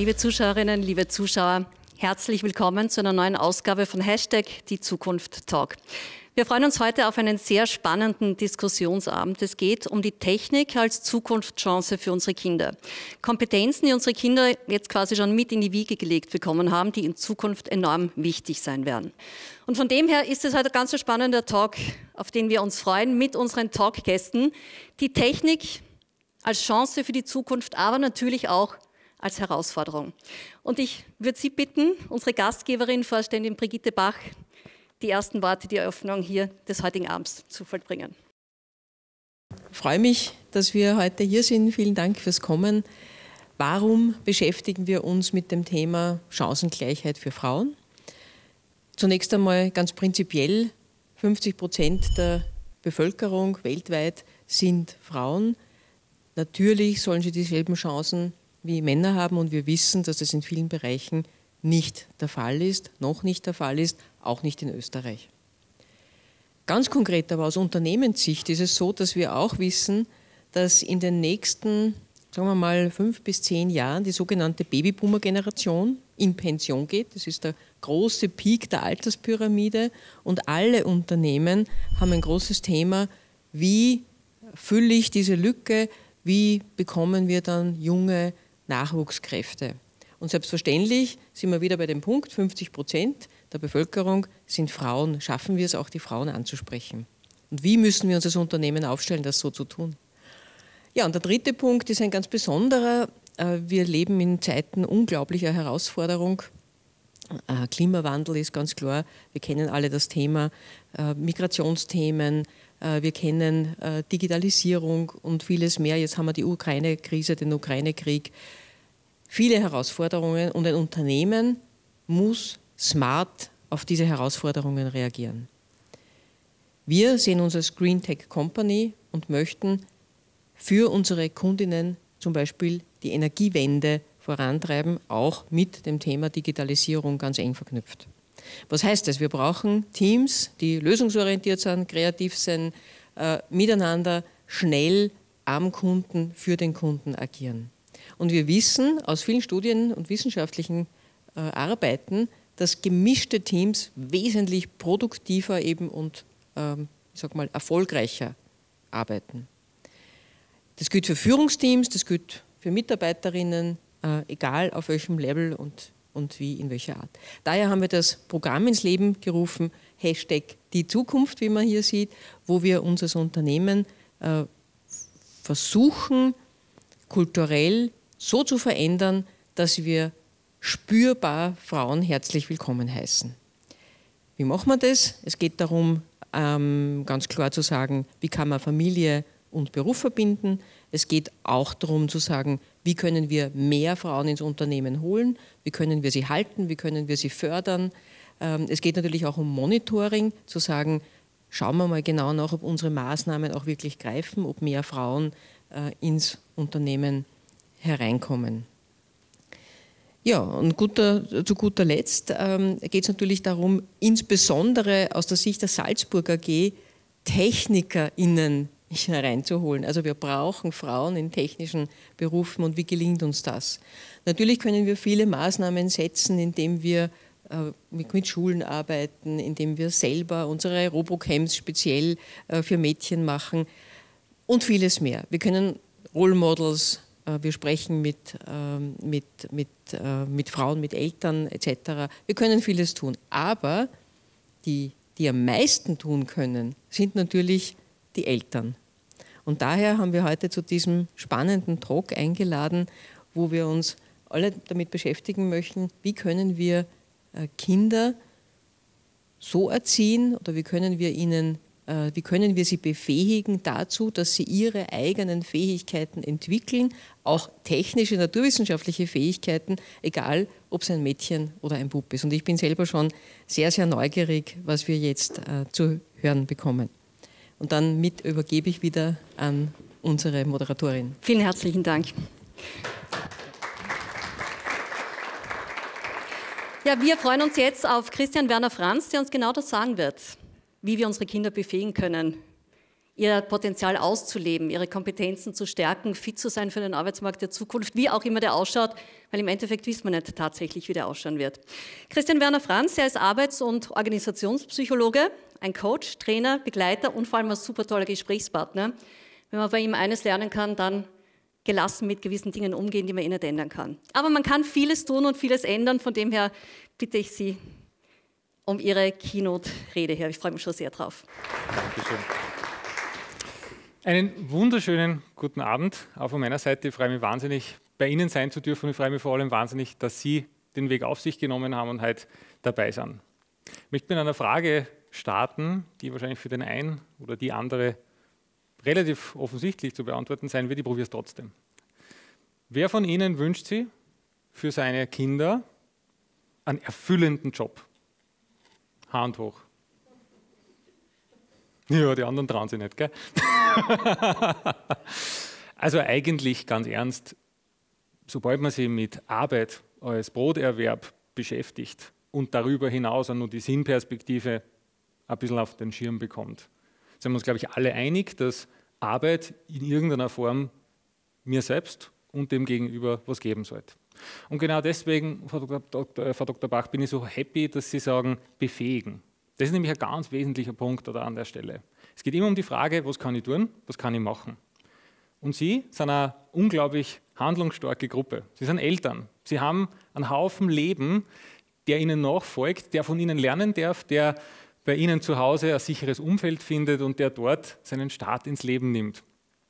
Liebe Zuschauerinnen, liebe Zuschauer, herzlich willkommen zu einer neuen Ausgabe von Hashtag Die Zukunft Talk. Wir freuen uns heute auf einen sehr spannenden Diskussionsabend. Es geht um die Technik als Zukunftschance für unsere Kinder. Kompetenzen, die unsere Kinder jetzt quasi schon mit in die Wiege gelegt bekommen haben, die in Zukunft enorm wichtig sein werden. Und von dem her ist es heute ein ganz spannender Talk, auf den wir uns freuen mit unseren Talkgästen. Die Technik als Chance für die Zukunft, aber natürlich auch als Herausforderung. Und ich würde Sie bitten, unsere Gastgeberin, Vorständin Brigitte Bach, die ersten Worte, die Eröffnung hier des heutigen Abends zu vollbringen. Ich freue mich, dass wir heute hier sind. Vielen Dank fürs Kommen. Warum beschäftigen wir uns mit dem Thema Chancengleichheit für Frauen? Zunächst einmal ganz prinzipiell, 50 Prozent der Bevölkerung weltweit sind Frauen. Natürlich sollen sie dieselben Chancen wie Männer haben und wir wissen, dass das in vielen Bereichen nicht der Fall ist, noch nicht der Fall ist, auch nicht in Österreich. Ganz konkret aber aus Unternehmenssicht ist es so, dass wir auch wissen, dass in den nächsten, sagen wir mal, fünf bis zehn Jahren die sogenannte Babyboomer-Generation in Pension geht. Das ist der große Peak der Alterspyramide und alle Unternehmen haben ein großes Thema, wie fülle ich diese Lücke, wie bekommen wir dann junge Nachwuchskräfte. Und selbstverständlich sind wir wieder bei dem Punkt, 50 Prozent der Bevölkerung sind Frauen. Schaffen wir es auch, die Frauen anzusprechen? Und wie müssen wir uns als Unternehmen aufstellen, das so zu tun? Ja, und der dritte Punkt ist ein ganz besonderer. Äh, wir leben in Zeiten unglaublicher Herausforderung. Äh, Klimawandel ist ganz klar. Wir kennen alle das Thema äh, Migrationsthemen. Wir kennen Digitalisierung und vieles mehr. Jetzt haben wir die Ukraine-Krise, den Ukraine-Krieg viele Herausforderungen und ein Unternehmen muss smart auf diese Herausforderungen reagieren. Wir sehen uns als Green Tech Company und möchten für unsere Kundinnen zum Beispiel die Energiewende vorantreiben, auch mit dem Thema Digitalisierung ganz eng verknüpft. Was heißt das? Wir brauchen Teams, die lösungsorientiert sind, kreativ sind, äh, miteinander schnell am Kunden, für den Kunden agieren. Und wir wissen aus vielen Studien und wissenschaftlichen äh, Arbeiten, dass gemischte Teams wesentlich produktiver eben und ähm, ich sag mal, erfolgreicher arbeiten. Das gilt für Führungsteams, das gilt für Mitarbeiterinnen, äh, egal auf welchem Level und, und wie, in welcher Art. Daher haben wir das Programm ins Leben gerufen, Hashtag die Zukunft, wie man hier sieht, wo wir uns als Unternehmen äh, versuchen, kulturell so zu verändern, dass wir spürbar Frauen herzlich willkommen heißen. Wie machen wir das? Es geht darum, ähm, ganz klar zu sagen, wie kann man Familie und Beruf verbinden. Es geht auch darum zu sagen, wie können wir mehr Frauen ins Unternehmen holen, wie können wir sie halten, wie können wir sie fördern. Ähm, es geht natürlich auch um Monitoring, zu sagen, schauen wir mal genau nach, ob unsere Maßnahmen auch wirklich greifen, ob mehr Frauen äh, ins Unternehmen hereinkommen. Ja, und guter, zu guter Letzt ähm, geht es natürlich darum, insbesondere aus der Sicht der Salzburg AG TechnikerInnen hereinzuholen. Also wir brauchen Frauen in technischen Berufen und wie gelingt uns das? Natürlich können wir viele Maßnahmen setzen, indem wir äh, mit, Schulen arbeiten, indem wir selber unsere Robocamps speziell äh, für Mädchen machen und vieles mehr. Wir können Role Models wir sprechen mit, ähm, mit, mit, äh, mit Frauen, mit Eltern etc. Wir können vieles tun. Aber die, die am meisten tun können, sind natürlich die Eltern. Und daher haben wir heute zu diesem spannenden Talk eingeladen, wo wir uns alle damit beschäftigen möchten, wie können wir äh, Kinder so erziehen oder wie können wir ihnen äh, wie können wir sie befähigen dazu, dass sie ihre eigenen Fähigkeiten entwickeln, auch technische, naturwissenschaftliche Fähigkeiten, egal ob es ein Mädchen oder ein Bub ist. Und ich bin selber schon sehr, sehr neugierig, was wir jetzt äh, zu hören bekommen. Und dann mit übergebe ich wieder an unsere Moderatorin. Vielen herzlichen Dank. Ja, wir freuen uns jetzt auf Christian Werner Franz, der uns genau das sagen wird wie wir unsere Kinder befähigen können, ihr Potenzial auszuleben, ihre Kompetenzen zu stärken, fit zu sein für den Arbeitsmarkt der Zukunft, wie auch immer der ausschaut, weil im Endeffekt wissen wir nicht tatsächlich, wie der ausschauen wird. Christian Werner Franz, er ist Arbeits- und Organisationspsychologe, ein Coach, Trainer, Begleiter und vor allem ein super toller Gesprächspartner. Wenn man bei ihm eines lernen kann, dann gelassen mit gewissen Dingen umgehen, die man eh nicht ändern kann. Aber man kann vieles tun und vieles ändern, von dem her bitte ich Sie um Ihre Keynote-Rede her. Ich freue mich schon sehr drauf. Dankeschön. Einen wunderschönen guten Abend auch von meiner Seite. Ich freue mich wahnsinnig, bei Ihnen sein zu dürfen. Ich freue mich vor allem wahnsinnig, dass Sie den Weg auf sich genommen haben und heute dabei sind. Ich möchte mit einer Frage starten, die wahrscheinlich für den einen oder die andere relativ offensichtlich zu beantworten sein wird. Ich probiere es trotzdem. Wer von Ihnen wünscht sich für seine Kinder einen erfüllenden Job? Hand hoch. Ja, die anderen trauen sich nicht, gell? also eigentlich ganz ernst, sobald man sich mit Arbeit als Broterwerb beschäftigt und darüber hinaus auch nur die Sinnperspektive ein bisschen auf den Schirm bekommt, sind wir uns, glaube ich, alle einig, dass Arbeit in irgendeiner Form mir selbst und dem Gegenüber was geben sollte. Und genau deswegen, Frau Dr. Dr. Bach, bin ich so happy, dass Sie sagen, befähigen. Das ist nämlich ein ganz wesentlicher Punkt oder an der Stelle. Es geht immer um die Frage, was kann ich tun, was kann ich machen. Und Sie sind eine unglaublich handlungsstarke Gruppe. Sie sind Eltern. Sie haben einen Haufen Leben, der Ihnen nachfolgt, der von Ihnen lernen darf, der bei Ihnen zu Hause ein sicheres Umfeld findet und der dort seinen Start ins Leben nimmt.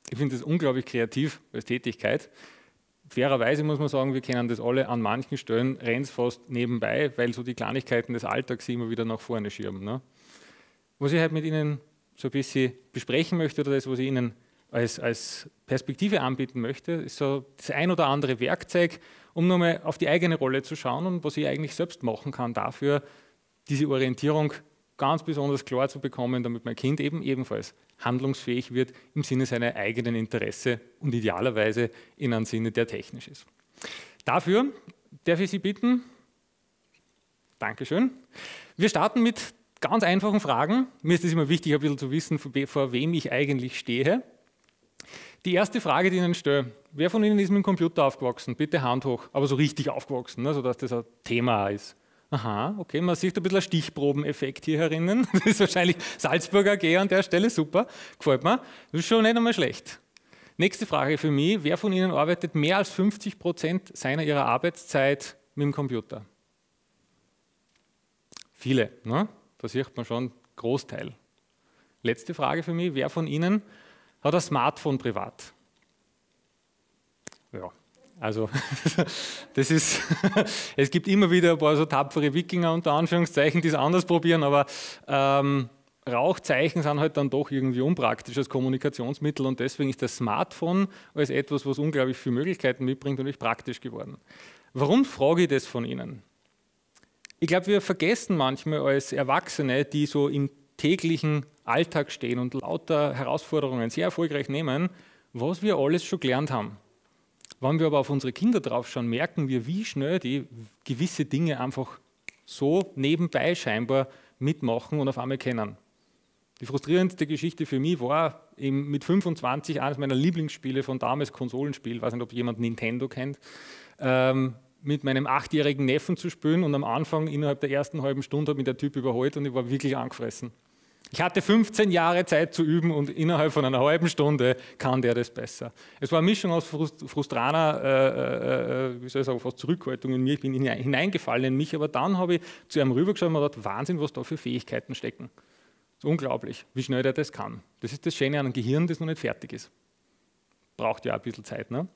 Ich finde das unglaublich kreativ als Tätigkeit fairerweise muss man sagen, wir kennen das alle, an manchen Stellen rennt es fast nebenbei, weil so die Kleinigkeiten des Alltags immer wieder nach vorne schirmen. Ne? Was ich heute mit Ihnen so ein bisschen besprechen möchte oder das, was ich Ihnen als, als Perspektive anbieten möchte, ist so das ein oder andere Werkzeug, um nochmal auf die eigene Rolle zu schauen und was ich eigentlich selbst machen kann dafür, diese Orientierung ganz besonders klar zu bekommen, damit mein Kind eben ebenfalls handlungsfähig wird im Sinne seiner eigenen Interesse und idealerweise in einem Sinne, der technisch ist. Dafür darf ich Sie bitten, Dankeschön. Wir starten mit ganz einfachen Fragen. Mir ist es immer wichtig, ein bisschen zu wissen, vor wem ich eigentlich stehe. Die erste Frage, die ich Ihnen stelle, wer von Ihnen ist mit dem Computer aufgewachsen? Bitte Hand hoch, aber so richtig aufgewachsen, ne, sodass das ein Thema ist. Aha, okay, man sieht ein bisschen einen Stichprobeneffekt hier herinnen. Das ist wahrscheinlich Salzburger AG an der Stelle, super, gefällt mir. Das ist schon nicht einmal schlecht. Nächste Frage für mich, wer von Ihnen arbeitet mehr als 50 Prozent seiner ihrer Arbeitszeit mit dem Computer? Viele, ne? da sieht man schon Großteil. Letzte Frage für mich, wer von Ihnen hat ein Smartphone privat? Ja, also das ist, es gibt immer wieder ein paar so tapfere Wikinger unter Anführungszeichen, die es anders probieren, aber ähm, Rauchzeichen sind halt dann doch irgendwie unpraktisch als Kommunikationsmittel und deswegen ist das Smartphone als etwas, was unglaublich viele Möglichkeiten mitbringt, natürlich praktisch geworden. Warum frage ich das von Ihnen? Ich glaube, wir vergessen manchmal als Erwachsene, die so im täglichen Alltag stehen und lauter Herausforderungen sehr erfolgreich nehmen, was wir alles schon gelernt haben. Wenn wir aber auf unsere Kinder draufschauen, merken wir, wie schnell die gewisse Dinge einfach so nebenbei scheinbar mitmachen und auf einmal kennen. Die frustrierendste Geschichte für mich war mit 25 eines meiner Lieblingsspiele von damals, Konsolenspiel, weiß nicht, ob jemand Nintendo kennt, ähm, mit meinem achtjährigen Neffen zu spielen und am Anfang innerhalb der ersten halben Stunde hat mich der Typ überholt und ich war wirklich angefressen. Ich hatte 15 Jahre Zeit zu üben und innerhalb von einer halben Stunde kann der das besser. Es war eine Mischung aus frustraner, äh, äh, äh, wie soll ich sagen, fast Zurückhaltung in mir. Ich bin hineingefallen in mich, aber dann habe ich zu ihm rübergeschaut und mir gedacht, Wahnsinn, was da für Fähigkeiten stecken. Das ist unglaublich, wie schnell der das kann. Das ist das Schöne an einem Gehirn, das noch nicht fertig ist. Braucht ja ein bisschen Zeit. Ne?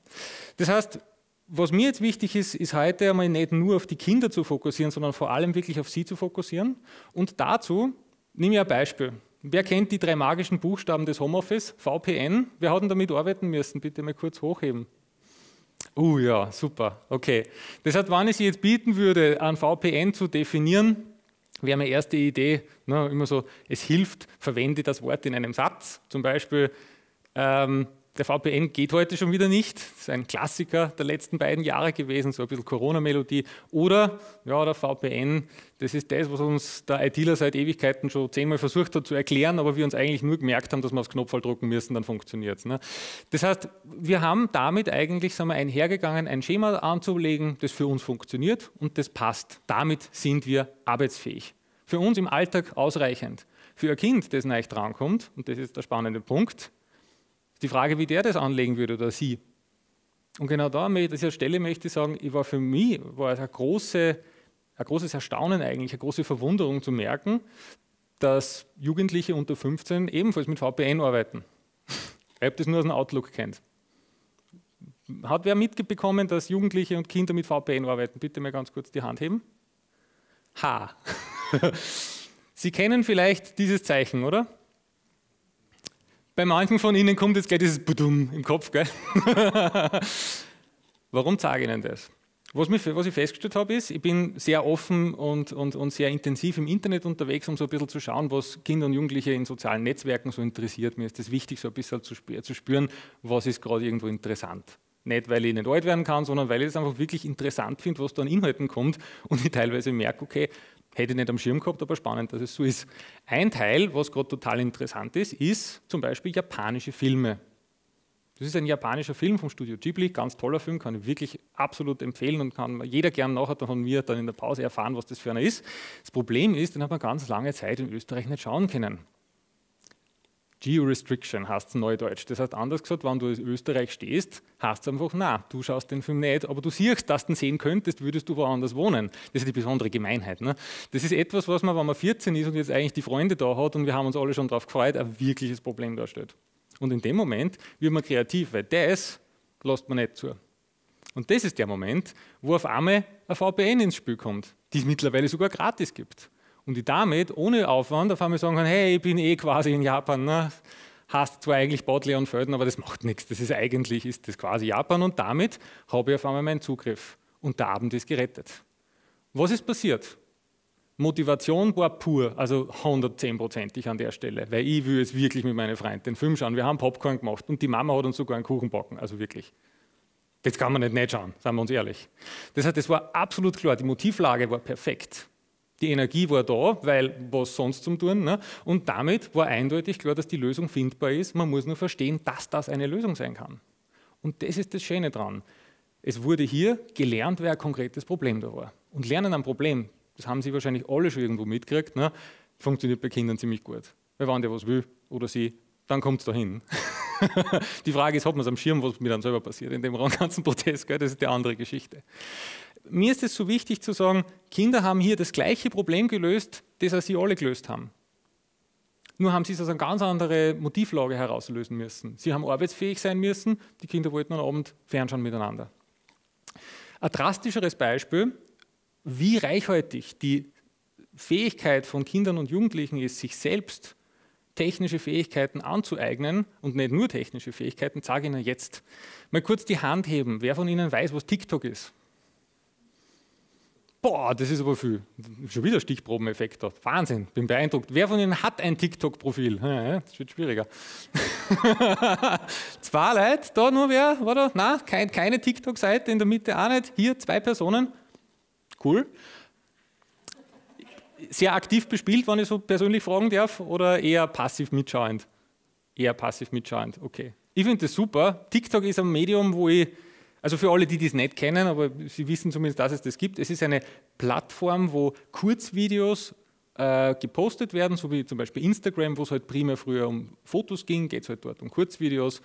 Das heißt, was mir jetzt wichtig ist, ist heute einmal nicht nur auf die Kinder zu fokussieren, sondern vor allem wirklich auf sie zu fokussieren und dazu Nimm mir ein Beispiel. Wer kennt die drei magischen Buchstaben des Homeoffice? VPN. Wer hat denn damit arbeiten müssen? Bitte mal kurz hochheben. Oh ja, super. Okay. Das heißt, wenn ich Sie jetzt bieten würde, ein VPN zu definieren, wäre meine erste Idee, ne, immer so, es hilft, verwende das Wort in einem Satz. Zum Beispiel, ähm, Der VPN geht heute schon wieder nicht. Das ist ein Klassiker der letzten beiden Jahre gewesen, so ein bisschen Corona-Melodie. Oder, ja, der VPN, das ist das, was uns der ITler seit Ewigkeiten schon zehnmal versucht hat zu erklären, aber wir uns eigentlich nur gemerkt haben, dass wir aufs Knopf drucken müssen, dann funktioniert es. Ne? Das heißt, wir haben damit eigentlich sagen wir, einhergegangen, ein Schema anzulegen, das für uns funktioniert und das passt. Damit sind wir arbeitsfähig. Für uns im Alltag ausreichend. Für ein Kind, das nicht drankommt, und das ist der spannende Punkt, die Frage, wie der das anlegen würde oder sie. Und genau da an dieser Stelle möchte ich sagen, ich war für mich war es eine große, ein großes Erstaunen eigentlich, eine große Verwunderung zu merken, dass Jugendliche unter 15 ebenfalls mit VPN arbeiten. Ich habe das nur aus dem Outlook kennt. Hat wer mitbekommen, dass Jugendliche und Kinder mit VPN arbeiten? Bitte mal ganz kurz die Hand heben. Ha. Sie kennen vielleicht dieses Zeichen, oder? Bei manchen von Ihnen kommt jetzt gleich dieses Budum im Kopf. Gell? Warum sage ich Ihnen das? Was, mich, was, ich festgestellt habe, ist, ich bin sehr offen und, und, und, sehr intensiv im Internet unterwegs, um so ein bisschen zu schauen, was Kinder und Jugendliche in sozialen Netzwerken so interessiert. Mir ist das wichtig, so ein bisschen zu, zu spüren, was ist gerade irgendwo interessant. Nicht, weil ich nicht alt werden kann, sondern weil ich es einfach wirklich interessant finde, was da an Inhalten kommt und ich teilweise merke, okay, Hätte ich nicht am Schirm gehabt, aber spannend, dass es so ist. Ein Teil, was gerade total interessant ist, ist zum Beispiel japanische Filme. Das ist ein japanischer Film vom Studio Ghibli, ganz toller Film, kann ich wirklich absolut empfehlen und kann jeder gern nachher von mir dann in der Pause erfahren, was das für einer ist. Das Problem ist, den hat man ganz lange Zeit in Österreich nicht schauen können. Geo-Restriction heißt es neudeutsch. Das heißt, anders gesagt, wenn du in Österreich stehst, heißt es einfach, na, du schaust den Film nicht, aber du siehst, dass du ihn sehen könntest, würdest du woanders wohnen. Das ist die besondere Gemeinheit. Ne? Das ist etwas, was man, wenn man 14 ist und jetzt eigentlich die Freunde da hat und wir haben uns alle schon darauf gefreut, ein wirkliches Problem darstellt. Und in dem Moment wird man kreativ, weil das lässt man nicht zu. Und das ist der Moment, wo auf einmal ein VPN ins Spiel kommt, die es mittlerweile sogar gratis gibt und die damit ohne Aufwand auf einmal sagen kann, hey, ich bin eh quasi in Japan, ne? hast zwar eigentlich Bautle und Felden, aber das macht nichts. Das ist eigentlich ist das quasi Japan und damit habe ich auf einmal meinen Zugriff und der Abend ist gerettet. Was ist passiert? Motivation war pur, also 110%ig an der Stelle, weil ich will jetzt wirklich mit meinen Freunden den Film schauen. Wir haben Popcorn gemacht und die Mama hat uns sogar einen Kuchen backen, also wirklich. Das kann man nicht nicht schauen, sagen wir uns ehrlich. Das heißt, es war absolut klar, die Motivlage war perfekt. Die Energie war da, weil was sonst zum tun. Ne? Und damit war eindeutig klar, dass die Lösung findbar ist. Man muss nur verstehen, dass das eine Lösung sein kann. Und das ist das Schöne dran. Es wurde hier gelernt, wer ein konkretes Problem da war. Und Lernen am Problem, das haben Sie wahrscheinlich alle schon irgendwo mitgekriegt, ne? funktioniert bei Kindern ziemlich gut. Weil wenn der was will oder sie, dann kommt es dahin. die Frage ist, hat man es am Schirm, was mir dann selber passiert in dem ganzen Prozess, gell? das ist die andere Geschichte mir ist es so wichtig zu sagen, Kinder haben hier das gleiche Problem gelöst, das sie alle gelöst haben. Nur haben sie es aus einer ganz anderen Motivlage herauslösen müssen. Sie haben arbeitsfähig sein müssen, die Kinder wollten am Abend fernschauen miteinander. Ein drastischeres Beispiel, wie reichhaltig die Fähigkeit von Kindern und Jugendlichen ist, sich selbst technische Fähigkeiten anzueignen und nicht nur technische Fähigkeiten, sage ich Ihnen jetzt. Mal kurz die Hand heben. Wer von Ihnen weiß, was TikTok ist? Boah, das ist aber viel. Schon wieder Stichprobeneffekt da. Wahnsinn, bin beeindruckt. Wer von Ihnen hat ein TikTok-Profil? Das wird schwieriger. zwei Leute, da nur wer, da? Nein, kein, keine TikTok-Seite, in der Mitte auch nicht. Hier zwei Personen. Cool. Sehr aktiv bespielt, wenn ich so persönlich fragen darf, oder eher passiv mitschauend? Eher passiv mitschauend, okay. Ich finde das super. TikTok ist ein Medium, wo ich also für alle, die das nicht kennen, aber Sie wissen zumindest, dass es das gibt. Es ist eine Plattform, wo Kurzvideos äh, gepostet werden, so wie zum Beispiel Instagram, wo es halt primär früher um Fotos ging, geht es halt dort um Kurzvideos.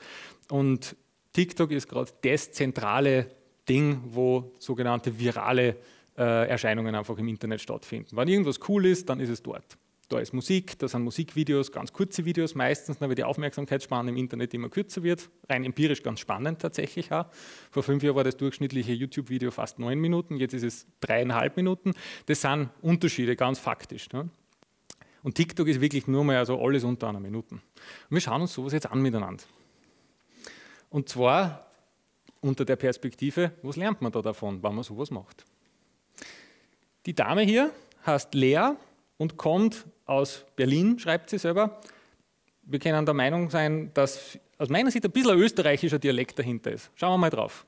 Und TikTok ist gerade das zentrale Ding, wo sogenannte virale äh, Erscheinungen einfach im Internet stattfinden. Wenn irgendwas cool ist, dann ist es dort da ist Musik, da sind Musikvideos, ganz kurze Videos meistens, weil die Aufmerksamkeitsspanne im Internet immer kürzer wird. Rein empirisch ganz spannend tatsächlich auch. Vor fünf Jahren war das durchschnittliche YouTube-Video fast neun Minuten, jetzt ist es dreieinhalb Minuten. Das sind Unterschiede, ganz faktisch. Ne? Und TikTok ist wirklich nur mal also alles unter einer Minute. Und wir schauen uns sowas jetzt an miteinander. Und zwar unter der Perspektive, was lernt man da davon, wenn man sowas macht? Die Dame hier heißt Lea und kommt aus Berlin, schreibt sie selber. Wir können der Meinung sein, dass aus meiner Sicht ein bisschen ein österreichischer Dialekt dahinter ist. Schauen wir mal drauf.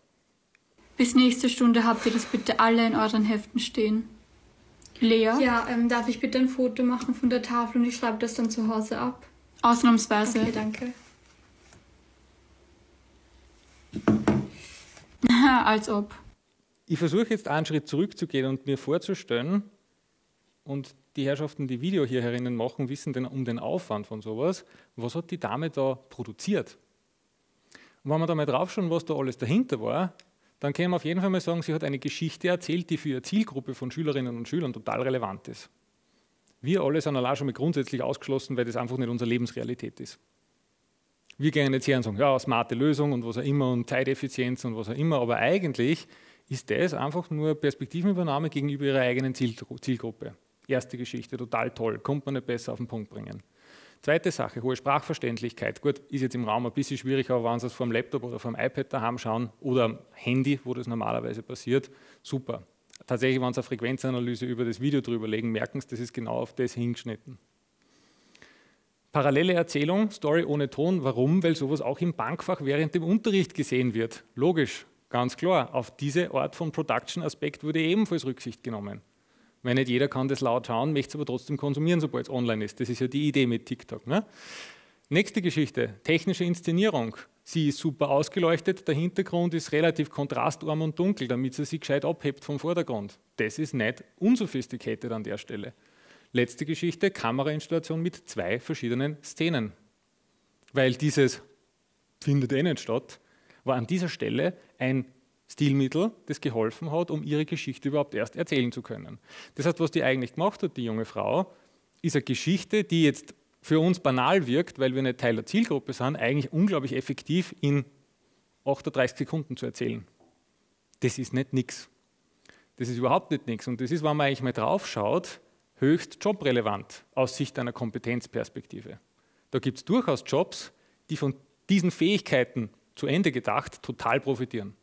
Bis nächste Stunde habt ihr das bitte alle in euren Heften stehen. Lea? Ja, ähm, darf ich bitte ein Foto machen von der Tafel und ich schreibe das dann zu Hause ab? Ausnahmsweise. Okay, danke. Als ob. Ich versuche jetzt einen Schritt zurückzugehen und mir vorzustellen, und die Herrschaften, die Video hier herinnen machen, wissen denn um den Aufwand von sowas. Was hat die Dame da produziert? Und wenn wir da mal draufschauen, was da alles dahinter war, dann können wir auf jeden Fall mal sagen, sie hat eine Geschichte erzählt, die für ihre Zielgruppe von Schülerinnen und Schülern total relevant ist. Wir alle sind allein schon mal grundsätzlich ausgeschlossen, weil das einfach nicht unsere Lebensrealität ist. Wir gehen jetzt her und sagen, ja, smarte Lösung und was auch immer und Zeiteffizienz und was auch immer, aber eigentlich ist das einfach nur Perspektivenübernahme gegenüber ihrer eigenen Zielgruppe. Erste Geschichte, total toll, kommt man nicht besser auf den Punkt bringen. Zweite Sache, hohe Sprachverständlichkeit. Gut, ist jetzt im Raum ein bisschen schwierig, aber wenn Sie es vom Laptop oder vom iPad daheim schauen oder Handy, wo das normalerweise passiert, super. Tatsächlich, wenn Sie eine Frequenzanalyse über das Video drüber legen, merken Sie, das ist genau auf das hingeschnitten. Parallele Erzählung, Story ohne Ton. Warum? Weil sowas auch im Bankfach während dem Unterricht gesehen wird. Logisch, ganz klar. Auf diese Art von Production-Aspekt wurde ebenfalls Rücksicht genommen. Weil nicht jeder kann das laut schauen, möchte es aber trotzdem konsumieren, sobald es online ist. Das ist ja die Idee mit TikTok. Ne? Nächste Geschichte, technische Inszenierung. Sie ist super ausgeleuchtet, der Hintergrund ist relativ kontrastarm und dunkel, damit sie sich gescheit abhebt vom Vordergrund. Das ist nicht unsophisticated an der Stelle. Letzte Geschichte, Kamerainstallation mit zwei verschiedenen Szenen. Weil dieses findet eh nicht statt, war an dieser Stelle ein Stilmittel, das geholfen hat, um ihre Geschichte überhaupt erst erzählen zu können. Das heißt, was die eigentlich gemacht hat, die junge Frau, ist eine Geschichte, die jetzt für uns banal wirkt, weil wir nicht Teil der Zielgruppe sind, eigentlich unglaublich effektiv in 38 Sekunden zu erzählen. Das ist nicht nichts. Das ist überhaupt nicht nichts. Und das ist, wenn man eigentlich mal drauf schaut, höchst jobrelevant aus Sicht einer Kompetenzperspektive. Da gibt es durchaus Jobs, die von diesen Fähigkeiten zu Ende gedacht total profitieren.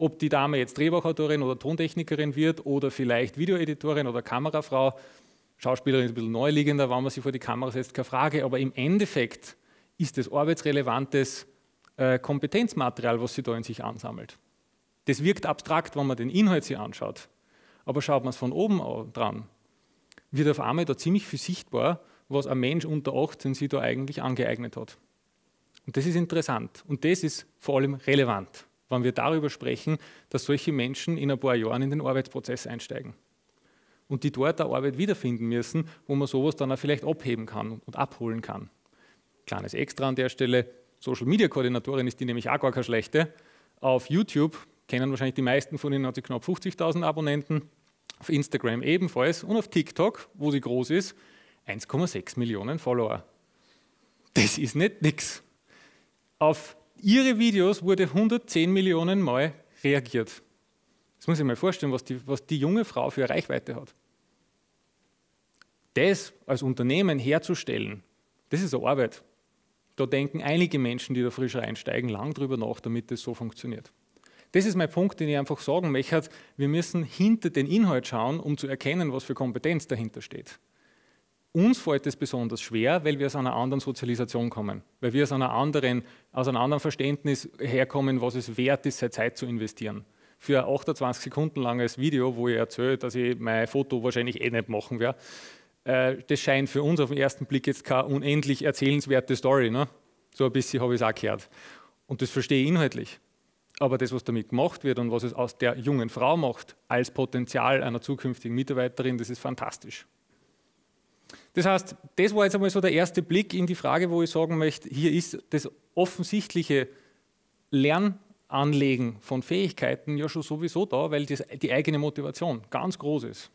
Ob die Dame jetzt Drehbuchautorin oder Tontechnikerin wird oder vielleicht Videoeditorin oder Kamerafrau, Schauspielerin ist ein bisschen neuliegender, wenn man sie vor die Kamera setzt, keine Frage, aber im Endeffekt ist es arbeitsrelevantes äh, Kompetenzmaterial, was sie da in sich ansammelt. Das wirkt abstrakt, wenn man den Inhalt sich anschaut, aber schaut man es von oben dran, wird auf einmal da ziemlich viel sichtbar, was ein Mensch unter 18 sich da eigentlich angeeignet hat. Und das ist interessant. Und das ist vor allem relevant, wenn wir darüber sprechen, dass solche Menschen in ein paar Jahren in den Arbeitsprozess einsteigen und die dort eine Arbeit wiederfinden müssen, wo man sowas dann auch vielleicht abheben kann und abholen kann. Kleines Extra an der Stelle, Social Media Koordinatorin ist die nämlich auch gar keine schlechte. Auf YouTube kennen wahrscheinlich die meisten von Ihnen, hat sie knapp 50.000 Abonnenten auf Instagram ebenfalls und auf TikTok, wo sie groß ist, 1,6 Millionen Follower. Das ist nicht nix. Auf ihre Videos wurde 110 Millionen Mal reagiert. Das muss ich mir vorstellen, was die, was die junge Frau für eine Reichweite hat. Das als Unternehmen herzustellen, das ist eine Arbeit. Da denken einige Menschen, die da frisch einsteigen, lang drüber nach, damit das so funktioniert. Das ist mein Punkt, den ich einfach sagen möchte. Wir müssen hinter den Inhalt schauen, um zu erkennen, was für Kompetenz dahinter steht. Uns fällt es besonders schwer, weil wir aus einer anderen Sozialisation kommen, weil wir aus, einer anderen, aus einem anderen Verständnis herkommen, was es wert ist, seine Zeit zu investieren. Für ein 28 Sekunden langes Video, wo ich erzähle, dass ich mein Foto wahrscheinlich eh nicht machen werde, äh, das scheint für uns auf den ersten Blick jetzt keine unendlich erzählenswerte Story. Ne? So ein bisschen habe ich es auch gehört. Und das verstehe ich inhaltlich. Aber das, was damit gemacht wird und was es aus der jungen Frau macht, als Potenzial einer zukünftigen Mitarbeiterin, das ist fantastisch. Das heißt, das war jetzt einmal so der erste Blick in die Frage, wo ich sagen möchte, hier ist das offensichtliche Lernanlegen von Fähigkeiten ja schon sowieso da, weil das, die eigene Motivation ganz groß ist.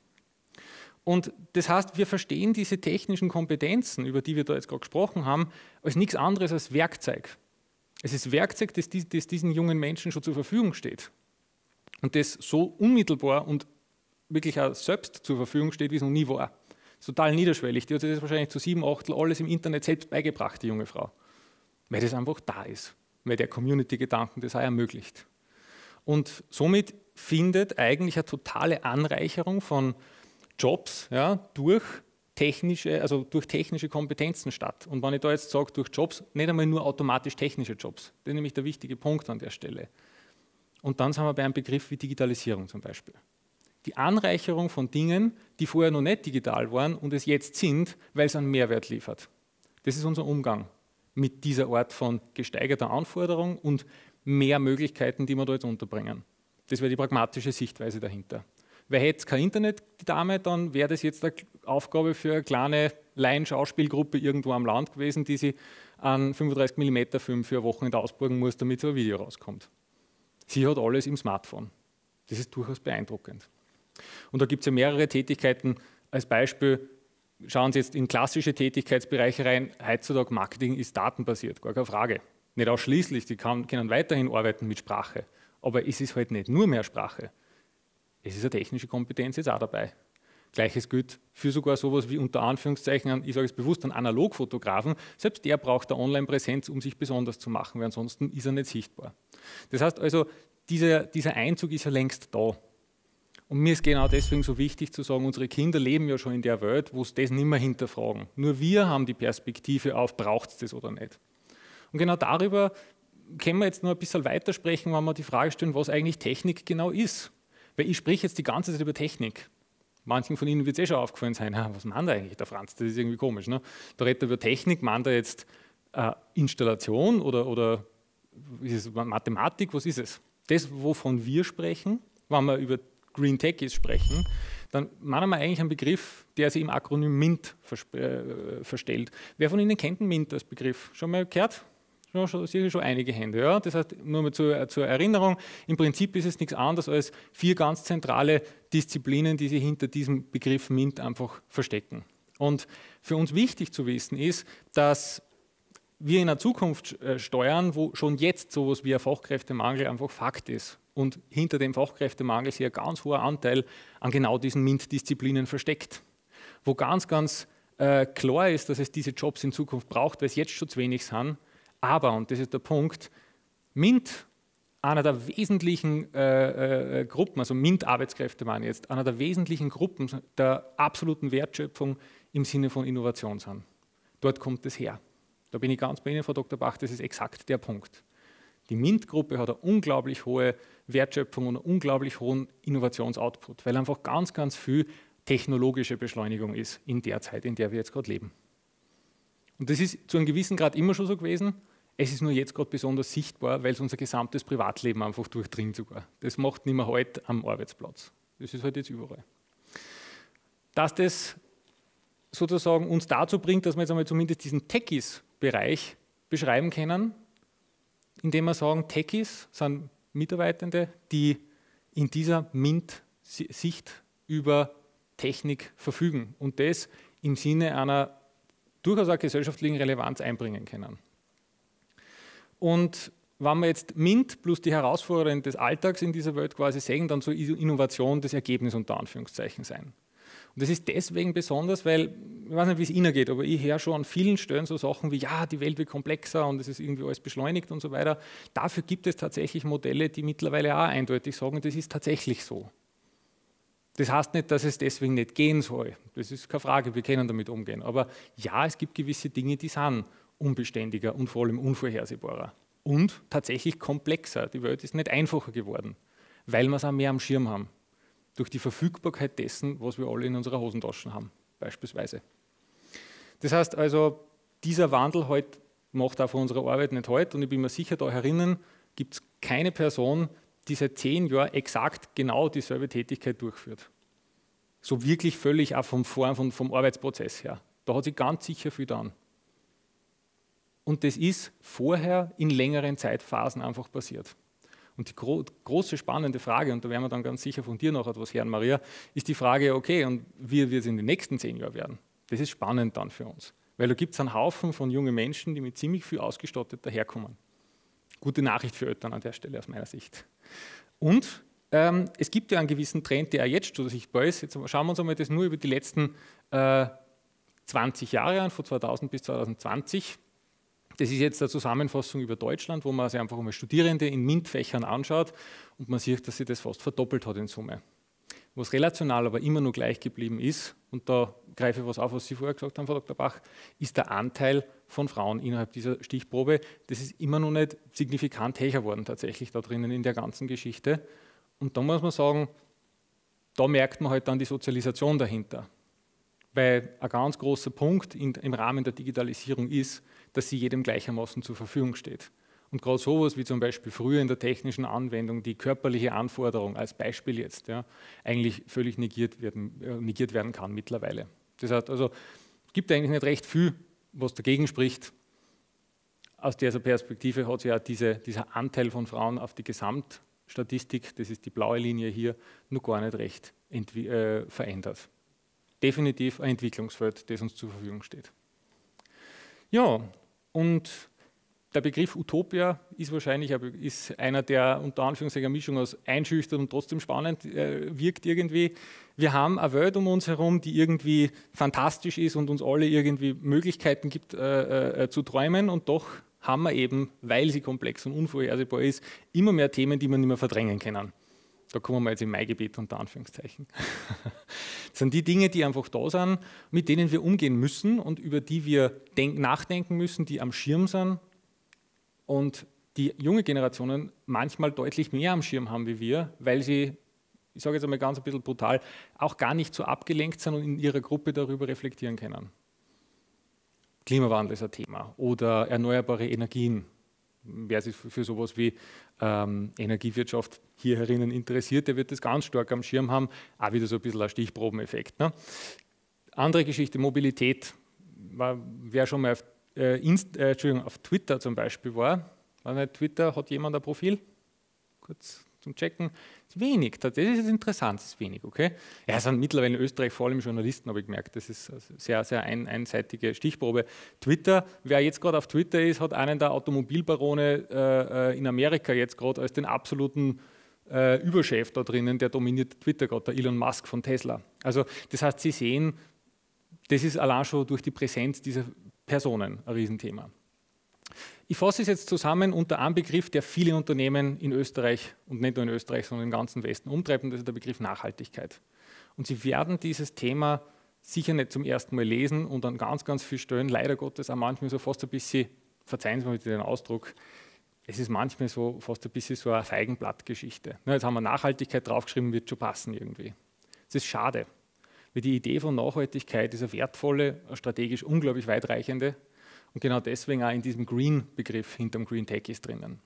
Und das heißt, wir verstehen diese technischen Kompetenzen, über die wir da jetzt gerade gesprochen haben, als nichts anderes als Werkzeug. Es ist Werkzeug, das, das diesen jungen Menschen schon zur Verfügung steht. Und das so unmittelbar und wirklich auch selbst zur Verfügung steht, wie es noch nie war. Total niederschwellig. Die hat sich das wahrscheinlich zu sieben Achtel alles im Internet selbst beigebracht, die junge Frau. Weil das einfach da ist. Weil der Community-Gedanken das auch ermöglicht. Und somit findet eigentlich eine totale Anreicherung von Jobs ja, durch technische, also durch technische Kompetenzen statt. Und wenn ich da jetzt sage, durch Jobs, nicht einmal nur automatisch technische Jobs. Das ist nämlich der wichtige Punkt an der Stelle. Und dann sind wir bei einem Begriff wie Digitalisierung zum Beispiel. Die Anreicherung von Dingen, die vorher noch nicht digital waren und es jetzt sind, weil es einen Mehrwert liefert. Das ist unser Umgang mit dieser Art von gesteigerter Anforderung und mehr Möglichkeiten, die wir da jetzt unterbringen. Das wäre die pragmatische Sichtweise dahinter. Wer hätte kein Internet, die Dame, dann wäre das jetzt eine Aufgabe für eine kleine Laien-Schauspielgruppe irgendwo am Land gewesen, die sie einen 35 mm Film für eine Woche nicht ausborgen muss, damit so ein Video rauskommt. Sie hat alles im Smartphone. Das ist durchaus beeindruckend. Und da gibt es ja mehrere Tätigkeiten. Als Beispiel schauen Sie jetzt in klassische Tätigkeitsbereiche rein. Heutzutage Marketing ist datenbasiert, gar keine Frage. Nicht ausschließlich, die kann, können weiterhin arbeiten mit Sprache. Aber es ist halt nicht nur mehr Sprache. Es ist eine technische Kompetenz jetzt auch dabei. Gleiches gilt für sogar sowas wie unter Anführungszeichen, ich sage es bewusst, einen Analogfotografen. Selbst der braucht eine Online-Präsenz, um sich besonders zu machen, weil ansonsten ist er nicht sichtbar. Das heißt also, dieser, dieser Einzug ist ja längst da. Und mir ist genau deswegen so wichtig zu sagen, unsere Kinder leben ja schon in der Welt, wo sie das nicht mehr hinterfragen. Nur wir haben die Perspektive auf, braucht es das oder nicht. Und genau darüber können wir jetzt noch ein bisschen weitersprechen, wenn wir die Frage stellen, was eigentlich Technik genau ist. Weil ich spreche jetzt die ganze Zeit über Technik. Manchen von Ihnen wird es eh schon aufgefallen sein, was meint eigentlich der Franz? Das ist irgendwie komisch. Ne? Da redet er über Technik, meint er jetzt äh, Installation oder, oder ist es Mathematik? Was ist es? Das, wovon wir sprechen, wenn wir über Green Techies sprechen, dann meinen wir eigentlich einen Begriff, der sich im Akronym MINT äh, verstellt. Wer von Ihnen kennt MINT als Begriff? Schon mal gehört? Ja, schon, sicher schon einige Hände. Ja? Das heißt, nur mal zur, zur, Erinnerung, im Prinzip ist es nichts anderes als vier ganz zentrale Disziplinen, die sich hinter diesem Begriff MINT einfach verstecken. Und für uns wichtig zu wissen ist, dass wir in einer Zukunft äh, steuern, wo schon jetzt sowas wie ein Fachkräftemangel einfach Fakt ist und hinter dem Fachkräftemangel sich ein ganz hoher Anteil an genau diesen MINT-Disziplinen versteckt, wo ganz, ganz äh, klar ist, dass es diese Jobs in Zukunft braucht, weil es jetzt schon zu wenig sind. Aber, und das ist der Punkt, MINT, einer der wesentlichen äh, äh, Gruppen, also MINT-Arbeitskräfte ich jetzt, einer der wesentlichen Gruppen der absoluten Wertschöpfung im Sinne von Innovation sind. Dort kommt es her. Da bin ich ganz bei Ihnen, Frau Dr. Bach, das ist exakt der Punkt. Die MINT-Gruppe hat eine unglaublich hohe Wertschöpfung und einen unglaublich hohen Innovationsoutput, weil einfach ganz, ganz viel technologische Beschleunigung ist in der Zeit, in der wir jetzt gerade leben. Und das ist zu einem gewissen Grad immer schon so gewesen. Es ist nur jetzt gerade besonders sichtbar, weil es unser gesamtes Privatleben einfach durchdringt sogar. Das macht nicht mehr halt am Arbeitsplatz. Das ist halt jetzt überall. Dass das sozusagen uns dazu bringt, dass wir jetzt einmal zumindest diesen Techies-Bereich beschreiben können, indem wir sagen, Techies sind Mitarbeitende, die in dieser MINT-Sicht über Technik verfügen und das im Sinne einer durchaus auch gesellschaftlichen Relevanz einbringen können. Und wenn wir jetzt MINT plus die Herausforderungen des Alltags in dieser Welt quasi sehen, dann soll Innovation das Ergebnis unter Anführungszeichen sein. Und das ist deswegen besonders, weil, ich weiß nicht, wie es Ihnen geht, aber ich höre schon an vielen Stellen so Sachen wie, ja, die Welt wird komplexer und es ist irgendwie alles beschleunigt und so weiter. Dafür gibt es tatsächlich Modelle, die mittlerweile auch eindeutig sagen, das ist tatsächlich so. Das heißt nicht, dass es deswegen nicht gehen soll. Das ist keine Frage, wir können damit umgehen. Aber ja, es gibt gewisse Dinge, die sind unbeständiger und vor allem unvorhersehbarer. Und tatsächlich komplexer. Die Welt ist nicht einfacher geworden, weil wir es auch mehr am Schirm haben durch die Verfügbarkeit dessen, was wir alle in unserer Hosentasche haben, beispielsweise. Das heißt also, dieser Wandel halt macht auch von unserer Arbeit nicht halt und ich bin mir sicher, da herinnen gibt es keine Person, die seit zehn Jahren exakt genau dieselbe Tätigkeit durchführt. So wirklich völlig auch vom, vom, vom Arbeitsprozess her. Da hat sich ganz sicher viel getan. Und das ist vorher in längeren Zeitphasen einfach passiert. Und die gro große spannende Frage, und da werden wir dann ganz sicher von dir noch etwas hören, Maria, ist die Frage, okay, und wie wird es in den nächsten zehn Jahren werden? Das ist spannend dann für uns. Weil da gibt es einen Haufen von jungen Menschen, die mit ziemlich viel ausgestattet daherkommen. Gute Nachricht für Eltern an der Stelle aus meiner Sicht. Und ähm, es gibt ja einen gewissen Trend, der auch jetzt schon sichtbar ist. Jetzt schauen wir uns einmal das nur über die letzten äh, 20 Jahre an, von 2000 bis 2020. Das ist jetzt eine Zusammenfassung über Deutschland, wo man sich einfach mal Studierende in MINT-Fächern anschaut und man sieht, dass sich das fast verdoppelt hat in Summe. Was relational aber immer nur gleich geblieben ist, und da greife ich was auf, was Sie vorher gesagt haben, Frau Dr. Bach, ist der Anteil von Frauen innerhalb dieser Stichprobe. Das ist immer noch nicht signifikant höher worden tatsächlich da drinnen in der ganzen Geschichte. Und da muss man sagen, da merkt man halt dann die Sozialisation dahinter. Weil ein ganz großer Punkt im Rahmen der Digitalisierung ist, dass sie jedem gleichermaßen zur Verfügung steht. Und gerade sowas wie zum Beispiel früher in der technischen Anwendung die körperliche Anforderung als Beispiel jetzt ja, eigentlich völlig negiert werden, äh, negiert werden kann mittlerweile. Das heißt also, es gibt eigentlich nicht recht viel, was dagegen spricht. Aus dieser Perspektive hat sich ja diese, dieser Anteil von Frauen auf die Gesamtstatistik, das ist die blaue Linie hier, noch gar nicht recht äh, verändert. Definitiv ein Entwicklungsfeld, das uns zur Verfügung steht. Ja, und der Begriff Utopia ist wahrscheinlich ist einer, der unter Anführungszeichen eine Mischung aus einschüchtert und trotzdem spannend äh, wirkt irgendwie. Wir haben eine Welt um uns herum, die irgendwie fantastisch ist und uns alle irgendwie Möglichkeiten gibt äh, äh, zu träumen und doch haben wir eben, weil sie komplex und unvorhersehbar ist, immer mehr Themen, die man nicht mehr verdrängen können. Da kommen wir jetzt im Maigebiet unter Anführungszeichen. Das sind die Dinge, die einfach da sind, mit denen wir umgehen müssen und über die wir nachdenken müssen, die am Schirm sind und die junge Generationen manchmal deutlich mehr am Schirm haben wie wir, weil sie, ich sage jetzt einmal ganz ein bisschen brutal, auch gar nicht so abgelenkt sind und in ihrer Gruppe darüber reflektieren können. Klimawandel ist ein Thema oder erneuerbare Energien. Wer sich für sowas wie ähm, Energiewirtschaft hier herinnen interessiert, der wird das ganz stark am Schirm haben. Auch wieder so ein bisschen ein Stichprobeneffekt. Ne? Andere Geschichte, Mobilität. Wer schon mal auf äh, Inst, äh, auf Twitter zum Beispiel war. War Twitter, hat jemand ein Profil? Kurz zum Checken. Ist wenig, das ist interessant, ist wenig, okay? Ja, es sind mittlerweile in Österreich vor allem Journalisten, habe ich gemerkt. Das ist eine sehr, sehr ein, einseitige Stichprobe. Twitter, wer jetzt gerade auf Twitter ist, hat einen der Automobilbarone äh, äh in Amerika jetzt gerade als den absoluten äh, Überchef da drinnen, der dominiert Twitter gerade, der Elon Musk von Tesla. Also das heißt, Sie sehen, das ist allein schon durch die Präsenz dieser Personen ein Riesenthema. Ich fasse es jetzt zusammen unter einem Begriff, der viele Unternehmen in Österreich und nicht nur in Österreich, sondern im ganzen Westen umtreibt, und das ist der Begriff Nachhaltigkeit. Und Sie werden dieses Thema sicher nicht zum ersten Mal lesen und an ganz, ganz vielen Stellen, leider Gottes, auch manchmal so fast ein bisschen, verzeihen Sie mir den Ausdruck, es ist manchmal so fast ein bisschen so eine Feigenblattgeschichte. Jetzt haben wir Nachhaltigkeit draufgeschrieben, wird schon passen irgendwie. Es ist schade, weil die Idee von Nachhaltigkeit ist eine wertvolle, strategisch unglaublich weitreichende und genau deswegen auch in diesem Green-Begriff hinterm Green Tech ist drinnen.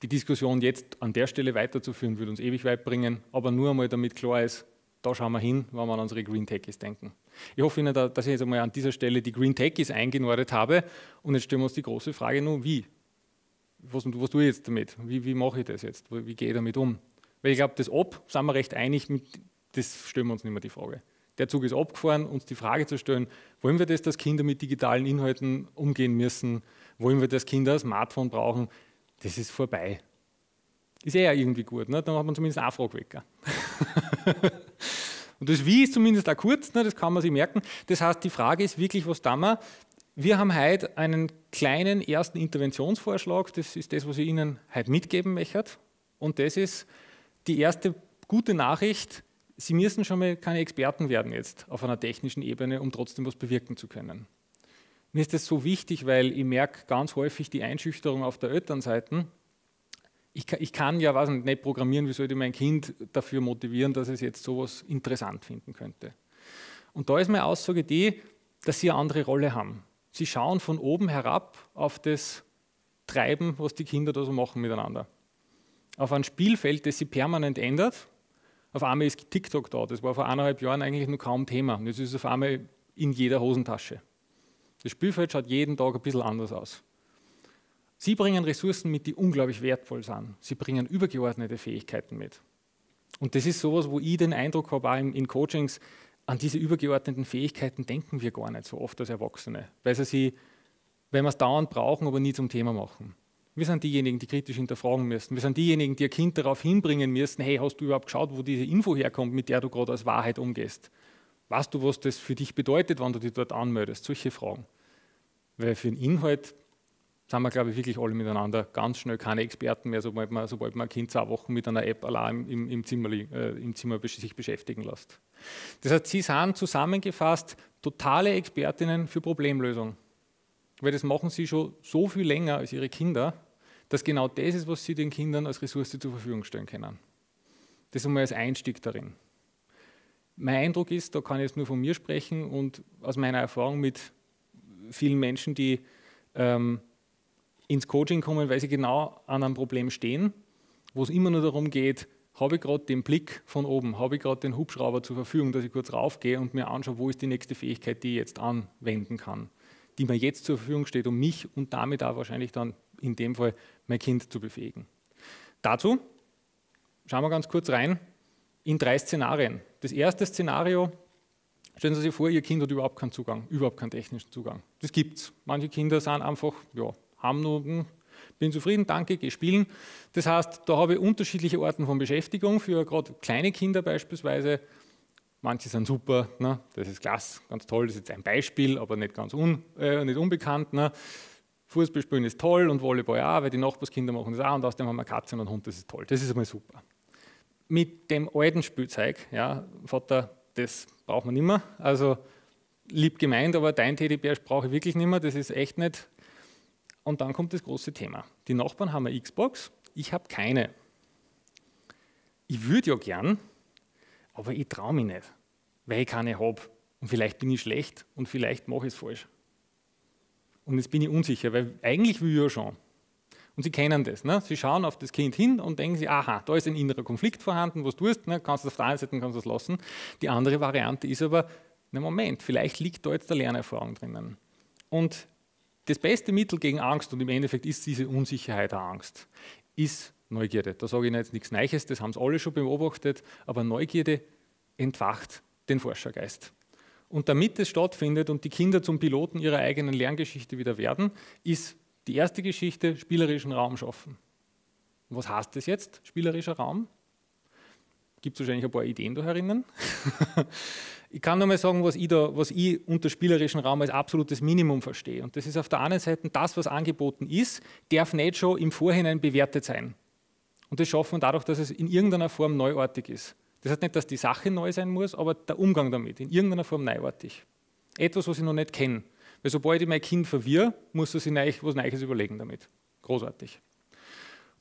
Die Diskussion jetzt an der Stelle weiterzuführen, würde uns ewig weit bringen, aber nur einmal damit klar ist, da schauen wir hin, wenn wir an unsere Green Techies denken. Ich hoffe Ihnen, dass ich jetzt einmal an dieser Stelle die Green Techies eingenordet habe und jetzt stellen wir uns die große Frage nun, wie? Was, was tue ich jetzt damit? Wie, wie mache ich das jetzt? Wie gehe ich damit um? Weil ich glaube, das Ob sind wir recht einig mit das stellen wir uns nicht mehr die Frage. Der Zug ist abgefahren, uns die Frage zu stellen, wollen wir das, dass Kinder mit digitalen Inhalten umgehen müssen? Wollen wir, dass Kinder ein Smartphone brauchen? Das ist vorbei. Ist eh ja irgendwie gut, ne? dann hat man zumindest einen Fragwecker. Und das Wie ist zumindest auch kurz, ne? das kann man sich merken. Das heißt, die Frage ist wirklich, was da wir? Wir haben heute einen kleinen ersten Interventionsvorschlag, das ist das, was ich Ihnen heute mitgeben möchte. Und das ist die erste gute Nachricht, Sie müssen schon mal keine Experten werden jetzt auf einer technischen Ebene, um trotzdem was bewirken zu können. Mir ist das so wichtig, weil ich merke ganz häufig die Einschüchterung auf der Elternseite. Ich ich kann ja was nicht programmieren, wie sollte mein Kind dafür motivieren, dass es jetzt sowas interessant finden könnte. Und da ist meine Aussage die, dass sie eine andere Rolle haben. Sie schauen von oben herab auf das Treiben, was die Kinder da so machen miteinander. Auf ein Spielfeld, das sie permanent ändert auf einmal ist TikTok da. Das war vor eineinhalb Jahren eigentlich noch kaum Thema. Und jetzt ist es auf einmal in jeder Hosentasche. Das Spielfeld schaut jeden Tag ein bisschen anders aus. Sie bringen Ressourcen mit, die unglaublich wertvoll sind. Sie bringen übergeordnete Fähigkeiten mit. Und das ist sowas, wo ich den Eindruck habe, auch in Coachings, an diese übergeordneten Fähigkeiten denken wir gar nicht so oft als Erwachsene, weil sie, wenn wir es dauernd brauchen, aber nie zum Thema machen. Wir sind diejenigen, die kritisch hinterfragen müssen. Wir sind diejenigen, die ihr Kind darauf hinbringen müssen, hey, hast du überhaupt geschaut, wo diese Info herkommt, mit der du gerade als Wahrheit umgehst? Weißt du, was das für dich bedeutet, wenn du dich dort anmeldest? Solche Fragen. Weil für den Inhalt sind wir, glaube ich, wirklich alle miteinander ganz schnell keine Experten mehr, sobald man, sobald man ein Kind zwei Wochen mit einer App allein im, im, Zimmer, äh, im Zimmer sich beschäftigen lässt. Das heißt, Sie sind zusammengefasst totale Expertinnen für Problemlösung. Weil das machen Sie schon so viel länger als Ihre Kinder, dass genau das ist, was Sie den Kindern als Ressource zur Verfügung stellen können. Das ist einmal als Einstieg darin. Mein Eindruck ist, da kann ich jetzt nur von mir sprechen und aus meiner Erfahrung mit vielen Menschen, die ähm, ins Coaching kommen, weil sie genau an einem Problem stehen, wo es immer nur darum geht, habe ich gerade den Blick von oben, habe ich gerade den Hubschrauber zur Verfügung, dass ich kurz raufgehe und mir anschaue, wo ist die nächste Fähigkeit, die ich jetzt anwenden kann, die mir jetzt zur Verfügung steht, um mich und damit auch wahrscheinlich dann in dem Fall mein Kind zu befähigen. Dazu schauen wir ganz kurz rein in drei Szenarien. Das erste Szenario, stellen Sie sich vor, Ihr Kind hat überhaupt keinen Zugang, überhaupt keinen technischen Zugang. Das gibt es. Manche Kinder sind einfach, ja, haben nur, hm, bin zufrieden, danke, geh spielen. Das heißt, da habe ich unterschiedliche Arten von Beschäftigung für gerade kleine Kinder beispielsweise. Manche sind super, ne? das ist klasse, ganz toll, das ist jetzt ein Beispiel, aber nicht ganz un, äh, nicht unbekannt. Ne? Fußball spielen ist toll und Volleyball auch, weil die Nachbarskinder machen das auch und außerdem haben wir Katzen und Hund, das ist toll. Das ist einmal super. Mit dem alten Spielzeug, ja, Vater, das braucht man nicht mehr. Also lieb gemeint, aber dein Teddybär brauche ich wirklich nicht mehr, das ist echt nicht und dann kommt das große Thema. Die Nachbarn haben eine Xbox, ich habe keine. Ich würde ja gern, aber ich traue mich nicht, weil ich keine habe. Und vielleicht bin ich schlecht und vielleicht mache ich es falsch. Und jetzt bin ich unsicher, weil eigentlich will ich ja schon. Und Sie kennen das. Ne? Sie schauen auf das Kind hin und denken sich, aha, da ist ein innerer Konflikt vorhanden, was du tust, ne? kannst du auf der einen Seite kannst du das lassen. Die andere Variante ist aber, na Moment, vielleicht liegt da jetzt der Lernerfahrung drinnen. Und das beste Mittel gegen Angst, und im Endeffekt ist diese Unsicherheit eine Angst, ist Neugierde. Da sage ich jetzt nichts Neues, das haben es alle schon beobachtet, aber Neugierde entfacht den Forschergeist. Und damit es stattfindet und die Kinder zum Piloten ihrer eigenen Lerngeschichte wieder werden, ist die erste Geschichte spielerischen Raum schaffen. Was heißt das jetzt, spielerischer Raum? Gibt es wahrscheinlich ein paar Ideen da herinnen. Ich kann nur mal sagen, was ich, da, was ich unter spielerischen Raum als absolutes Minimum verstehe. Und das ist auf der einen Seite, das, was angeboten ist, darf nicht schon im Vorhinein bewertet sein. Und das schaffen wir dadurch, dass es in irgendeiner Form neuartig ist. Das heißt nicht, dass die Sache neu sein muss, aber der Umgang damit, in irgendeiner Form neuartig. Etwas, was ich noch nicht kenne. Weil sobald ich mein Kind verwirre, muss er sich was Neues überlegen damit. Großartig.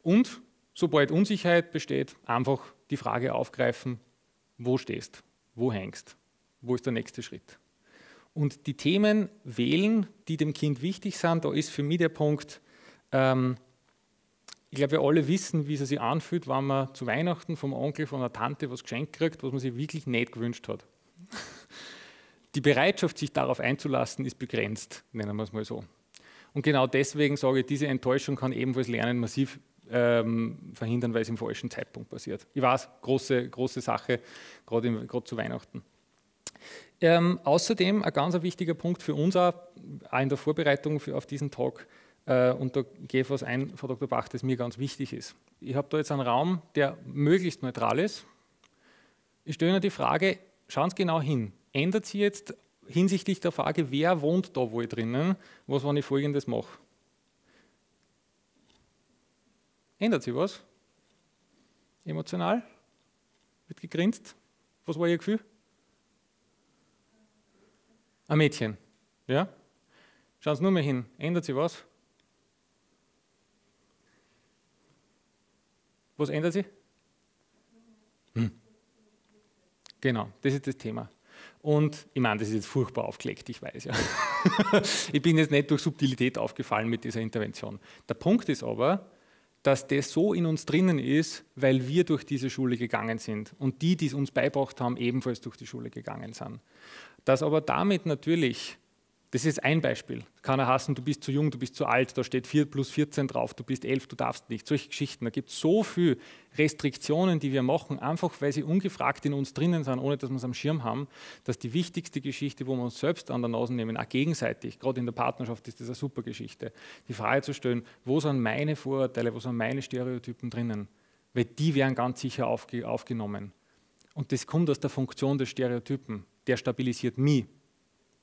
Und sobald Unsicherheit besteht, einfach die Frage aufgreifen, wo stehst, wo hängst wo ist der nächste Schritt? Und die Themen wählen, die dem Kind wichtig sind, da ist für mich der Punkt, ähm, ich glaube, wir alle wissen, wie es sich anfühlt, wenn man zu Weihnachten vom Onkel, von der Tante was geschenkt kriegt, was man sich wirklich nicht gewünscht hat. Die Bereitschaft, sich darauf einzulassen, ist begrenzt, nennen wir es mal so. Und genau deswegen sage ich, diese Enttäuschung kann ebenfalls Lernen massiv ähm, verhindern, weil es im falschen Zeitpunkt passiert. Ich weiß, große, große Sache, gerade zu Weihnachten. Ähm, außerdem ein ganz wichtiger Punkt für uns auch, auch in der Vorbereitung auf diesen Talk, und da gehe ich was ein, Frau Dr. Bach, das mir ganz wichtig ist. Ich habe da jetzt einen Raum, der möglichst neutral ist. Ich stelle Ihnen die Frage, schauen Sie genau hin. Ändert sich jetzt hinsichtlich der Frage, wer wohnt da wohl drinnen, was, wenn ich Folgendes mache? Ändert sich was? Emotional? Wird gegrinst? Was war Ihr Gefühl? Ein Mädchen. Ja? Schauen Sie nur mal hin. Ändert sich was? Was ändert sich? Hm. Genau, das ist das Thema. Und ich meine, das ist jetzt furchtbar aufgelegt, ich weiß ja. ich bin jetzt nicht durch Subtilität aufgefallen mit dieser Intervention. Der Punkt ist aber, dass das so in uns drinnen ist, weil wir durch diese Schule gegangen sind und die, die es uns beibracht haben, ebenfalls durch die Schule gegangen sind dass aber damit natürlich, das ist ein Beispiel, kann er hassen, du bist zu jung, du bist zu alt, da steht 4 plus 14 drauf, du bist 11, du darfst nicht, solche Geschichten. Da gibt es so viele Restriktionen, die wir machen, einfach weil sie ungefragt in uns drinnen sind, ohne dass wir es am Schirm haben, dass die wichtigste Geschichte, wo wir uns selbst an der Nase nehmen, auch gegenseitig, gerade in der Partnerschaft ist das eine super Geschichte, die Frage zu stellen, wo sind meine Vorurteile, wo sind meine Stereotypen drinnen, weil die werden ganz sicher aufge aufgenommen. Und das kommt aus der Funktion des Stereotypen der stabilisiert mich.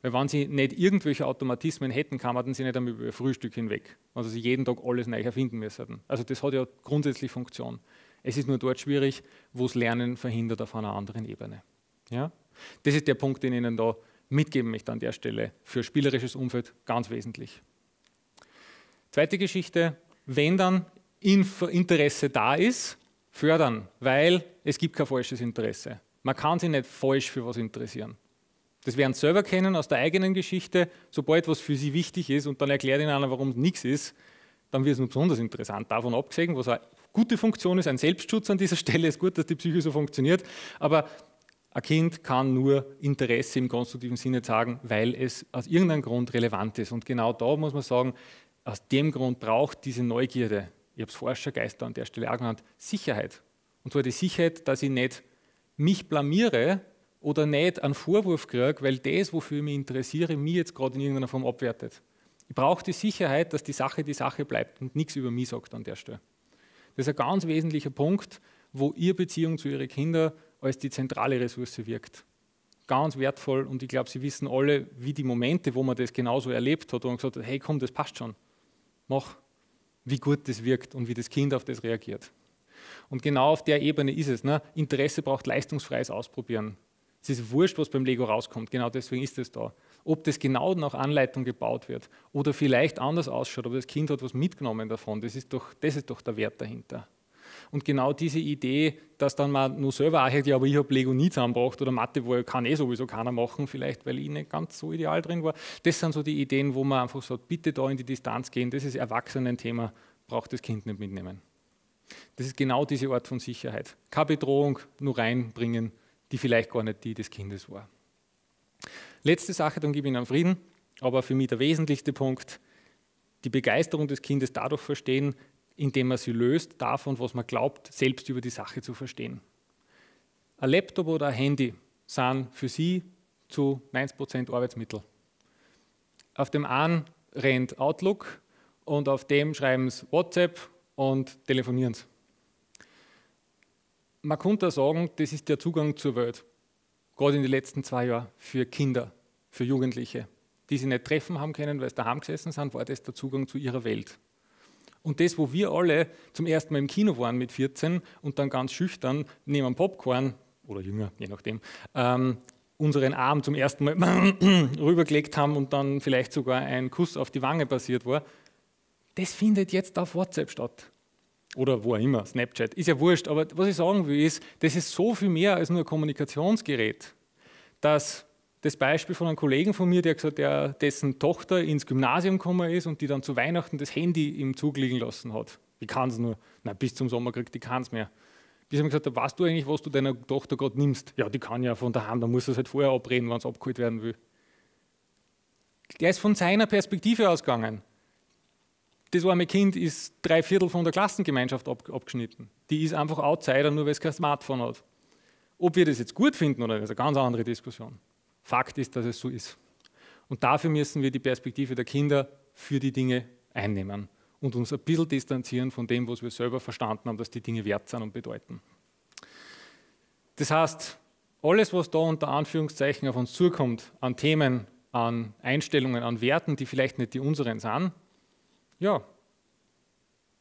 Weil wenn sie nicht irgendwelche Automatismen hätten, kann man sie nicht einmal über Frühstück hinweg. Also sie jeden Tag alles neu erfinden müssen. Also das hat ja grundsätzlich Funktion. Es ist nur dort schwierig, wo es Lernen verhindert auf einer anderen Ebene. Ja? Das ist der Punkt, den ich Ihnen da mitgeben möchte an der Stelle. Für spielerisches Umfeld ganz wesentlich. Zweite Geschichte, wenn dann Interesse da ist, fördern, weil es gibt kein falsches Interesse. Man kann sich nicht falsch für was interessieren. Das werden Sie selber kennen aus der eigenen Geschichte. Sobald was für Sie wichtig ist und dann erklärt Ihnen einer, warum es nichts ist, dann wird es nur besonders interessant. Davon abgesehen, was eine gute Funktion ist, ein Selbstschutz an dieser Stelle, ist gut, dass die Psyche so funktioniert. Aber ein Kind kann nur Interesse im konstruktiven Sinne sagen, weil es aus irgendeinem Grund relevant ist. Und genau da muss man sagen, aus dem Grund braucht diese Neugierde, ich habe es Forschergeister an der Stelle auch genannt, Sicherheit. Und zwar die Sicherheit, dass ich nicht mich blamiere oder nicht einen Vorwurf kriege, weil das, wofür ich mich interessiere, mich jetzt gerade in irgendeiner Form abwertet. Ich brauche die Sicherheit, dass die Sache die Sache bleibt und nichts über mich sagt an der Stelle. Das ist ein ganz wesentlicher Punkt, wo Ihre Beziehung zu Ihren Kindern als die zentrale Ressource wirkt. Ganz wertvoll und ich glaube, Sie wissen alle, wie die Momente, wo man das genauso erlebt hat und gesagt hat, hey komm, das passt schon, mach, wie gut das wirkt und wie das Kind auf das reagiert. Und genau auf der Ebene ist es. Ne? Interesse braucht leistungsfreies Ausprobieren. Es ist wurscht, was beim Lego rauskommt. Genau deswegen ist es da. Ob das genau nach Anleitung gebaut wird oder vielleicht anders ausschaut, aber das Kind hat was mitgenommen davon, das ist doch, das ist doch der Wert dahinter. Und genau diese Idee, dass dann man nur selber auch ja, aber ich habe Lego nie zusammengebracht oder Mathe, wo kann eh sowieso keiner machen, vielleicht weil ich nicht ganz so ideal drin war. Das sind so die Ideen, wo man einfach sagt, bitte da in die Distanz gehen, das ist Erwachsenen-Thema, braucht das Kind nicht mitnehmen. Das ist genau diese Art von Sicherheit. Keine Bedrohung nur reinbringen, die vielleicht gar nicht die des Kindes war. Letzte Sache, dann gebe ich Ihnen Frieden, aber für mich der wesentlichste Punkt, die Begeisterung des Kindes dadurch verstehen, indem man sie löst davon, was man glaubt, selbst über die Sache zu verstehen. Ein Laptop oder ein Handy sind für Sie zu 90% Arbeitsmittel. Auf dem einen rennt Outlook und auf dem schreiben Sie WhatsApp und telefonieren Sie. Man könnte sagen, das ist der Zugang zur Welt, gerade in den letzten zwei Jahren für Kinder, für Jugendliche, die sie nicht treffen haben können, weil sie daheim gesessen sind, war das der Zugang zu ihrer Welt. Und das, wo wir alle zum ersten Mal im Kino waren mit 14 und dann ganz schüchtern neben Popcorn oder jünger, je nachdem, ähm, unseren Arm zum ersten Mal rübergelegt haben und dann vielleicht sogar ein Kuss auf die Wange passiert war, das findet jetzt auf WhatsApp statt. Oder wo auch immer, Snapchat. Ist ja wurscht, aber was ich sagen will, ist, das ist so viel mehr als nur ein Kommunikationsgerät, dass das Beispiel von einem Kollegen von mir, der gesagt der, dessen Tochter ins Gymnasium gekommen ist und die dann zu Weihnachten das Handy im Zug liegen lassen hat. Wie kann es nur? Nein, bis zum Sommer kriegt die keins mehr. Bis ich mir gesagt habe, weißt du eigentlich, was du deiner Tochter gerade nimmst? Ja, die kann ja von daheim, da muss es halt vorher abreden, wenn es abgeholt werden will. Der ist von seiner Perspektive ausgegangen. Das arme Kind ist drei Viertel von der Klassengemeinschaft ab, abgeschnitten. Die ist einfach Outsider, nur weil es kein Smartphone hat. Ob wir das jetzt gut finden oder nicht, ist eine ganz andere Diskussion. Fakt ist, dass es so ist. Und dafür müssen wir die Perspektive der Kinder für die Dinge einnehmen und uns ein bisschen distanzieren von dem, was wir selber verstanden haben, dass die Dinge wert sind und bedeuten. Das heißt, alles, was da unter Anführungszeichen auf uns zukommt, an Themen, an Einstellungen, an Werten, die vielleicht nicht die unseren sind, ja,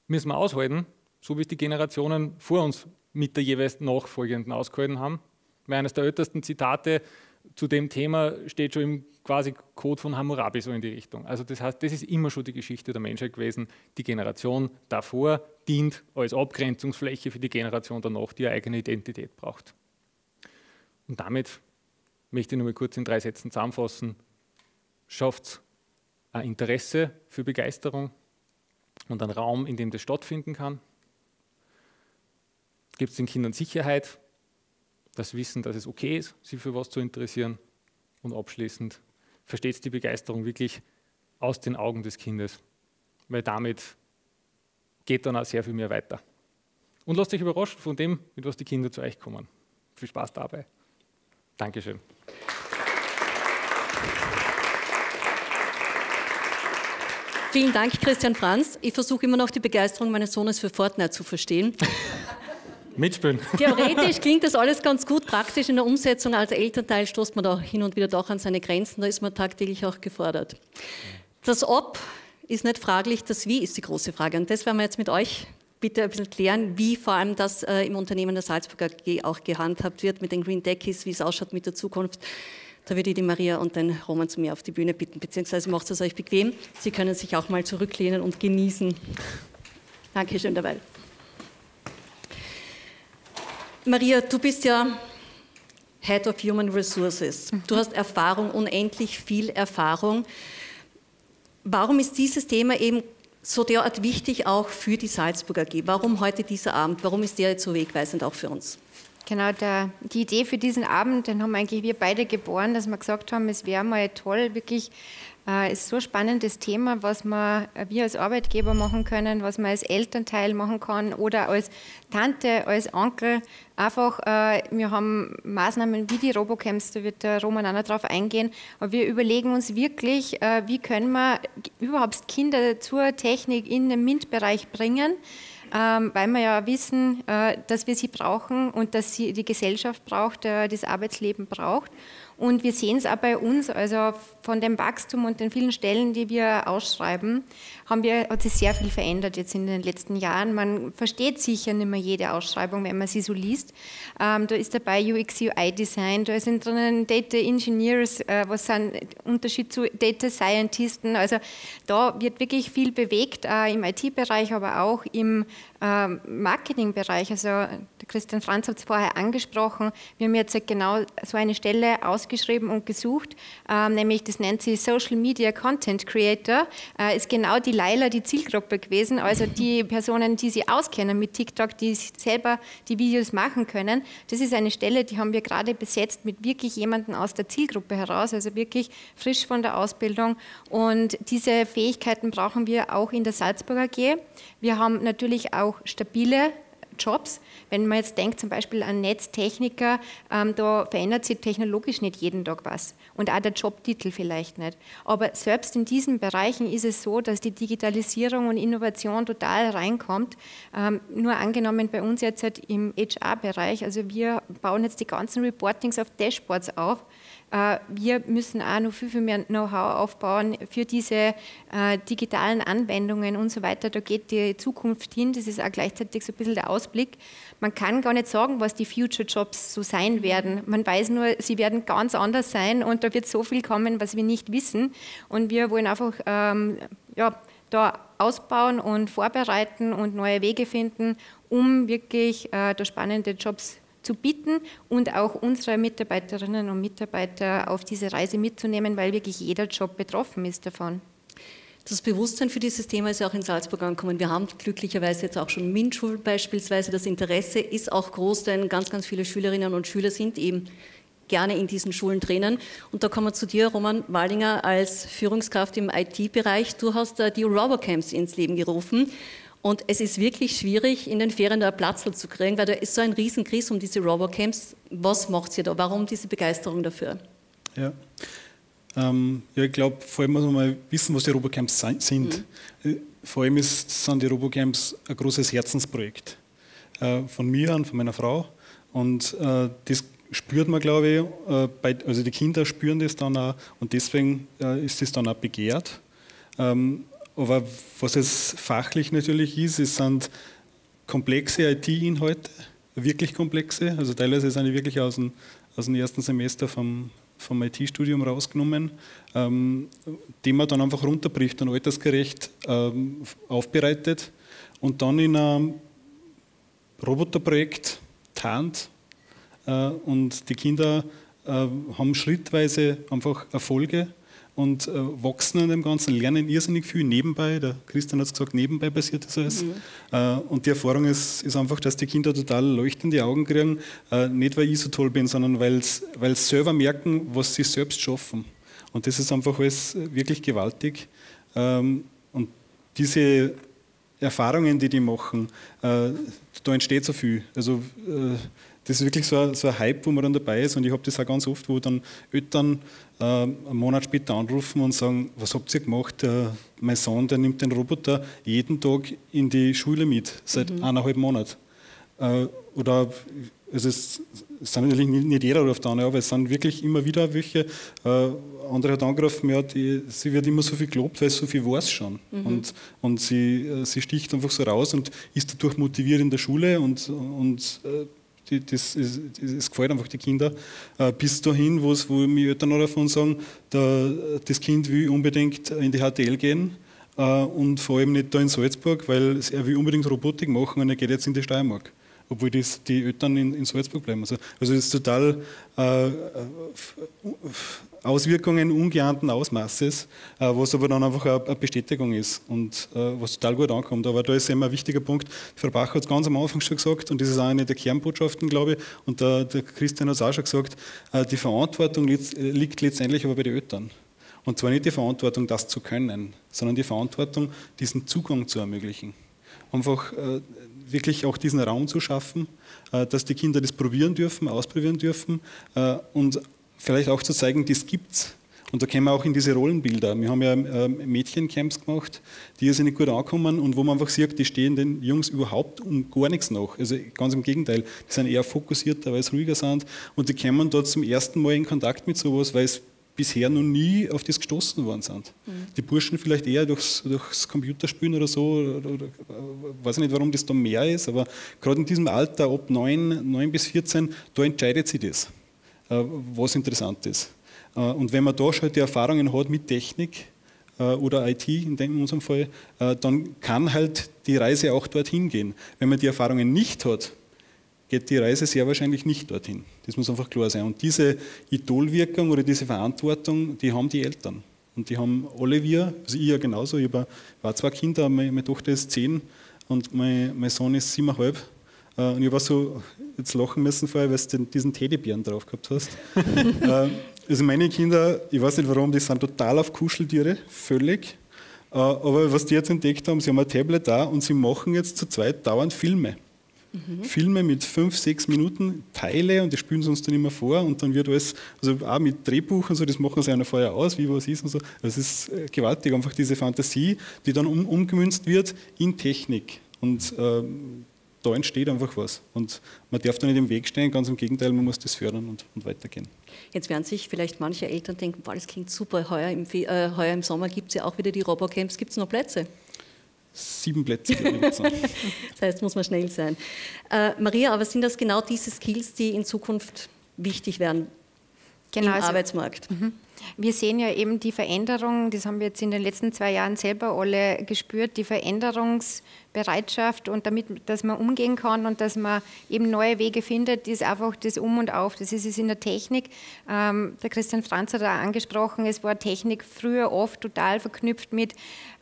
müssen wir aushalten, so wie es die Generationen vor uns mit der jeweils nachfolgenden ausgehalten haben. Eines der ältesten Zitate zu dem Thema steht schon im quasi Code von Hammurabi so in die Richtung. Also das heißt, das ist immer schon die Geschichte der Menschheit gewesen. Die Generation davor dient als Abgrenzungsfläche für die Generation danach, die eine eigene Identität braucht. Und damit möchte ich nur mal kurz in drei Sätzen zusammenfassen. Schafft ein Interesse für Begeisterung und einen Raum, in dem das stattfinden kann? Gibt es den Kindern Sicherheit, das Wissen, dass es okay ist, sich für was zu interessieren. Und abschließend versteht die Begeisterung wirklich aus den Augen des Kindes, weil damit geht dann auch sehr viel mehr weiter. Und lasst euch überraschen von dem, mit was die Kinder zu euch kommen. Viel Spaß dabei. Dankeschön. Vielen Dank, Christian Franz. Ich versuche immer noch die Begeisterung meines Sohnes für Fortnite zu verstehen. Mitspielen. Theoretisch klingt das alles ganz gut, praktisch in der Umsetzung als Elternteil stoßt man da hin und wieder doch an seine Grenzen, da ist man tagtäglich auch gefordert. Das Ob ist nicht fraglich, das Wie ist die große Frage. Und das werden wir jetzt mit euch bitte ein bisschen klären, wie vor allem das äh, im Unternehmen der Salzburger AG auch gehandhabt wird mit den Green Deckies, wie es ausschaut mit der Zukunft. Da würde ich die Maria und den Roman zu mir auf die Bühne bitten, beziehungsweise macht es euch bequem. Sie können sich auch mal zurücklehnen und genießen. Dankeschön dabei. Maria, du bist ja Head of Human Resources. Du hast Erfahrung, unendlich viel Erfahrung. Warum ist dieses Thema eben so derart wichtig auch für die Salzburger AG? Warum heute dieser Abend? Warum ist der jetzt so wegweisend auch für uns? Genau, der, die Idee für diesen Abend, den haben eigentlich wir beide geboren, dass wir gesagt haben, es wäre mal toll, wirklich äh, ist so ein spannendes Thema, was wir, äh, wir als Arbeitgeber machen können, was man als Elternteil machen kann oder als Tante, als Onkel. Einfach, äh, wir haben Maßnahmen wie die Robocamps, da wird der Roman auch noch drauf eingehen, aber wir überlegen uns wirklich, äh, wie können wir überhaupt Kinder zur Technik in den MINT-Bereich bringen. Ähm, weil wir ja wissen, äh, dass wir sie brauchen und dass sie die Gesellschaft braucht, äh, das Arbeitsleben braucht. Und wir sehen es auch bei uns, also von dem Wachstum und den vielen Stellen, die wir ausschreiben, haben wir, hat sich sehr viel verändert jetzt in den letzten Jahren. Man versteht sicher nicht mehr jede Ausschreibung, wenn man sie so liest. Ähm, da ist dabei UX, UI Design, da sind drinnen Data Engineers, äh, was sind Unterschied zu Data Scientisten. Also da wird wirklich viel bewegt, äh, im IT-Bereich, aber auch im äh, Marketingbereich. Also Christian Franz hat es vorher angesprochen. Wir haben jetzt genau so eine Stelle ausgeschrieben und gesucht, ähm, nämlich das nennt sich Social Media Content Creator, äh, ist genau die Leila die Zielgruppe gewesen, also die Personen, die sich auskennen mit TikTok, die selber die Videos machen können. Das ist eine Stelle, die haben wir gerade besetzt mit wirklich jemandem aus der Zielgruppe heraus, also wirklich frisch von der Ausbildung. Und diese Fähigkeiten brauchen wir auch in der Salzburger AG. Wir haben natürlich auch stabile Jobs. Wenn man jetzt denkt zum Beispiel an Netztechniker, ähm, da verändert sich technologisch nicht jeden Tag was und auch der Jobtitel vielleicht nicht. Aber selbst in diesen Bereichen ist es so, dass die Digitalisierung und Innovation total reinkommt. Ähm, nur angenommen bei uns jetzt halt im HR-Bereich, also wir bauen jetzt die ganzen Reportings auf Dashboards auf wir müssen auch noch viel, viel mehr Know-how aufbauen für diese äh, digitalen Anwendungen und so weiter. Da geht die Zukunft hin. Das ist auch gleichzeitig so ein bisschen der Ausblick. Man kann gar nicht sagen, was die Future Jobs so sein werden. Man weiß nur, sie werden ganz anders sein und da wird so viel kommen, was wir nicht wissen. Und wir wollen einfach ähm, ja, da ausbauen und vorbereiten und neue Wege finden, um wirklich äh, da spannende Jobs zu bieten und auch unsere Mitarbeiterinnen und Mitarbeiter auf diese Reise mitzunehmen, weil wirklich jeder Job betroffen ist davon. Das Bewusstsein für dieses Thema ist ja auch in Salzburg angekommen. Wir haben glücklicherweise jetzt auch schon MINT-Schulen beispielsweise. Das Interesse ist auch groß, denn ganz, ganz viele Schülerinnen und Schüler sind eben gerne in diesen Schulen drinnen. Und da kommen wir zu dir, Roman Wallinger, als Führungskraft im IT-Bereich. Du hast die Robocamps ins Leben gerufen. Und es ist wirklich schwierig, in den Ferien da Platz zu kriegen, weil da ist so ein Riesenkrieg um diese Robocamps. Was macht ihr da? Warum diese Begeisterung dafür? Ja, ähm, ja ich glaube, vor allem muss man mal wissen, was die Robocamps sind. Mhm. Äh, vor allem ist, sind die Robocamps ein großes Herzensprojekt. Äh, von mir und von meiner Frau. Und äh, das spürt man, glaube ich, äh, bei, also die Kinder spüren das dann auch und deswegen äh, ist das dann auch begehrt. Ähm, aber was es fachlich natürlich ist, es sind komplexe IT-Inhalte, wirklich komplexe. Also teilweise sind die wirklich aus dem, aus dem ersten Semester vom, vom IT-Studium rausgenommen, ähm, die man dann einfach runterbricht und altersgerecht ähm, aufbereitet und dann in einem Roboterprojekt tarnt. Äh, und die Kinder äh, haben schrittweise einfach Erfolge und äh, wachsen an dem Ganzen, lernen irrsinnig viel nebenbei. Der Christian hat es gesagt, nebenbei passiert das alles. Mhm. Äh, und die Erfahrung ist, ist einfach, dass die Kinder total leuchtende Augen kriegen, äh, nicht weil ich so toll bin, sondern weil sie selber merken, was sie selbst schaffen. Und das ist einfach alles wirklich gewaltig. Ähm, und diese Erfahrungen, die die machen, äh, da entsteht so viel. Also äh, das ist wirklich so ein, so ein, Hype, wo man dann dabei ist. Und ich habe das auch ganz oft, wo dann Eltern äh, einen Monat später anrufen und sagen, was habt ihr gemacht? Äh, mein Sohn, der nimmt den Roboter jeden Tag in die Schule mit, seit mhm. eineinhalb Monaten. Äh, oder also es, sind natürlich nicht jeder ruft an, aber es sind wirklich immer wieder welche. Äh, andere hat angerufen, ja, die, sie wird immer so viel gelobt, weil so viel weiß schon. Mhm. Und, und sie, äh, sie sticht einfach so raus und ist dadurch motiviert in der Schule und, und äh, die, das, ist, das gefällt einfach die Kinder. Äh, bis dahin, wo mir Eltern noch davon sagen, der, das Kind will unbedingt in die HTL gehen äh, und vor allem nicht da in Salzburg, weil er will unbedingt Robotik machen und er geht jetzt in die Steiermark obwohl das, die Eltern in, in Salzburg bleiben. Also, also das ist total äh, Auswirkungen ungeahnten Ausmaßes, äh, was aber dann einfach eine Bestätigung ist und äh, was total gut ankommt. Aber da ist eben ein wichtiger Punkt, Frau Bach hat es ganz am Anfang schon gesagt und das ist auch eine der Kernbotschaften, glaube ich, und der, der Christian hat es auch schon gesagt, äh, die Verantwortung liegt, liegt letztendlich aber bei den Eltern. Und zwar nicht die Verantwortung, das zu können, sondern die Verantwortung, diesen Zugang zu ermöglichen. Einfach äh, wirklich auch diesen Raum zu schaffen, äh, dass die Kinder das probieren dürfen, ausprobieren dürfen äh, und vielleicht auch zu zeigen, das gibt's. Und da kommen wir auch in diese Rollenbilder. Wir haben ja ähm, Mädchencamps gemacht, die nicht gut ankommen und wo man einfach sieht, die stehen den Jungs überhaupt um gar nichts nach. Also ganz im Gegenteil, die sind eher fokussierter, weil sie ruhiger sind und die kommen dort zum ersten Mal in Kontakt mit sowas, weil es bisher noch nie auf das gestoßen worden sind. Mhm. Die Burschen vielleicht eher durchs, durchs Computerspielen oder so, oder, oder, weiß ich nicht, warum das da mehr ist, aber gerade in diesem Alter, ab 9, 9 bis 14, da entscheidet sich das, äh, was interessant ist. Äh, und wenn man da schon die Erfahrungen hat mit Technik, äh, oder IT in, unserem Fall, dann kann halt die Reise auch dorthin gehen. Wenn man die Erfahrungen nicht hat, geht die Reise sehr wahrscheinlich nicht dorthin. Das muss einfach klar sein. Und diese Idolwirkung oder diese Verantwortung, die haben die Eltern. Und die haben alle wir, also ich ja genauso, ich war zwei Kinder, meine, Tochter ist zehn und mein, mein Sohn ist siebeneinhalb. Äh, und ich war so jetzt lachen müssen vorher, weil du diesen Teddybären drauf gehabt hast. Äh, also meine Kinder, ich weiß nicht warum, die sind total auf Kuscheltiere, völlig. Äh, aber was die jetzt entdeckt haben, sie haben ein Tablet da und sie machen jetzt zu zweit dauernd Filme. Mhm. Filme mit fünf, sechs Minuten Teile und die spielen sie uns dann immer vor und dann wird alles, also auch mit Drehbuch und so, das machen sie einer vorher aus, wie was ist und so. Das ist äh, gewaltig, einfach diese Fantasie, die dann um, umgemünzt wird in Technik. Und ähm, da entsteht einfach was. Und man darf da nicht im Weg stehen, ganz im Gegenteil, man muss das fördern und, und weitergehen. Jetzt werden sich vielleicht manche Eltern denken, boah, das klingt super, heuer im, äh, heuer im Sommer gibt es ja auch wieder die Robocamps, gibt es noch Plätze? Sieben Plätze. das heißt, muss man schnell sein. Äh, Maria, aber sind das genau diese Skills, die in Zukunft wichtig werden genau, im also, Arbeitsmarkt? Mhm. Wir sehen ja eben die Veränderung, das haben wir jetzt in den letzten zwei Jahren selber alle gespürt, die Veränderungsbereitschaft und damit, dass man umgehen kann und dass man eben neue Wege findet, ist einfach das Um und Auf. Das ist es in der Technik. Ähm, der Christian Franz hat da angesprochen, es war Technik früher oft total verknüpft mit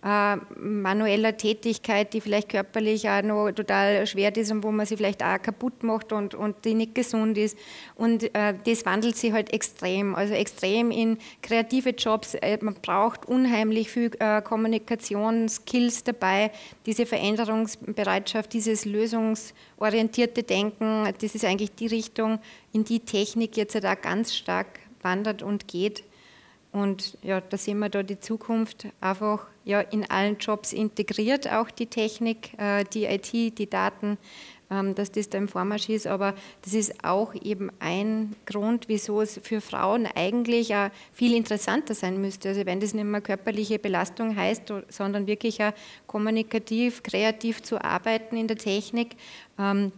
äh, manueller Tätigkeit, die vielleicht körperlich auch noch total schwer ist und wo man sie vielleicht auch kaputt macht und, und die nicht gesund ist. Und äh, das wandelt sich halt extrem, also extrem in kreative Jobs. Äh, man braucht unheimlich viel äh, Kommunikationsskills dabei, diese Veränderungsbereitschaft, dieses lösungsorientierte Denken, das ist eigentlich die Richtung, in die Technik jetzt halt auch ganz stark wandert und geht. Und ja, da sehen wir da die Zukunft einfach ja, in allen Jobs integriert, auch die Technik, äh, die IT, die Daten, dass das da im Vormarsch ist. Aber das ist auch eben ein Grund, wieso es für Frauen eigentlich auch viel interessanter sein müsste. Also wenn das nicht mehr körperliche Belastung heißt, sondern wirklich auch kommunikativ, kreativ zu arbeiten in der Technik, ähm,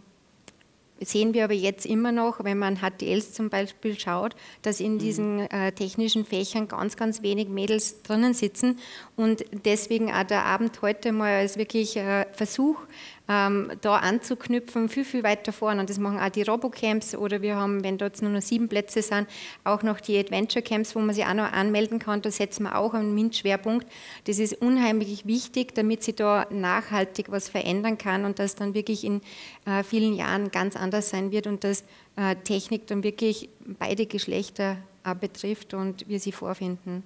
sehen wir aber jetzt immer noch, wenn man HTLs zum Beispiel schaut, dass in mhm. diesen äh, technischen Fächern ganz, ganz wenig Mädels drinnen sitzen und deswegen auch der Abend heute mal als wirklich äh, Versuch, ähm, da anzuknüpfen, viel, viel weiter vorne. Und das machen auch die Robocamps oder wir haben, wenn dort nur noch sieben Plätze sind, auch noch die Adventure Camps, wo man sich auch noch anmelden kann. Da setzen wir auch einen MINT-Schwerpunkt. Das ist unheimlich wichtig, damit sich da nachhaltig was verändern kann und das dann wirklich in äh, vielen Jahren ganz anders sein wird und dass äh, Technik dann wirklich beide Geschlechter äh, betrifft und wir sie vorfinden.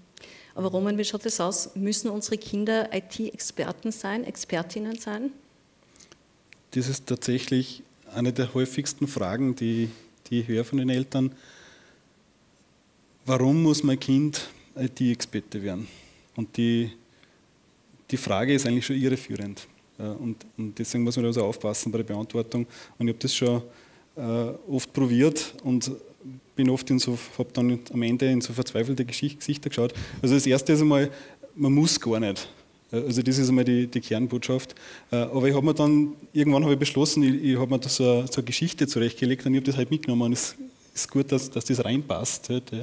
Aber Roman, wie schaut das aus? Müssen unsere Kinder IT-Experten sein, Expertinnen sein? Das ist tatsächlich eine der häufigsten Fragen, die, die ich höre von den Eltern. Warum muss mein Kind IT-Experte werden? Und die, die Frage ist eigentlich schon irreführend. Äh, und, und, deswegen muss man also aufpassen bei der Beantwortung. Und ich habe das schon äh, oft probiert und bin oft in so, habe dann am Ende in so verzweifelte Gesichter geschaut. Also das erste ist einmal, man muss gar nicht. Also das ist einmal die, die Kernbotschaft. Äh, aber ich habe mir dann, irgendwann habe ich beschlossen, ich, ich habe mir da so eine, so eine, Geschichte zurechtgelegt und ich habe das halt mitgenommen und es ist gut, dass, dass das reinpasst. Halt, ja.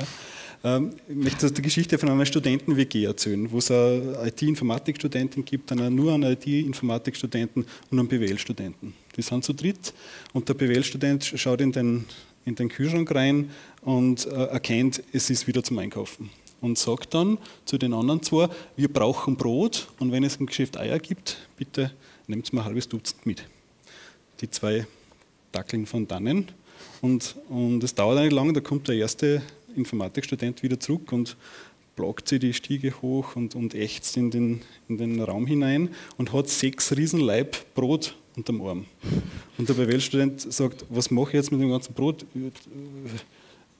Ähm, ich möchte die Geschichte von einer Studenten-WG erzählen, wo es eine IT-Informatikstudentin gibt, dann nur einen IT-Informatikstudenten und einen BWL-Studenten. Die sind zu dritt und der BWL-Student schaut in den, in den Kühlschrank rein und äh, erkennt, es ist wieder zum Einkaufen und sagt dann zu den anderen zwei, wir brauchen Brot und wenn es im Geschäft Eier gibt, bitte nehmt mir ein halbes Dutzend mit. Die zwei dackeln von dannen und, und es dauert nicht lange, da kommt der erste Informatikstudent wieder zurück und plagt sich die Stiege hoch und, und ächzt in den, in den Raum hinein und hat sechs Riesenleib Brot unterm Arm. Und der BWL-Student sagt, was mache ich jetzt mit dem ganzen Brot?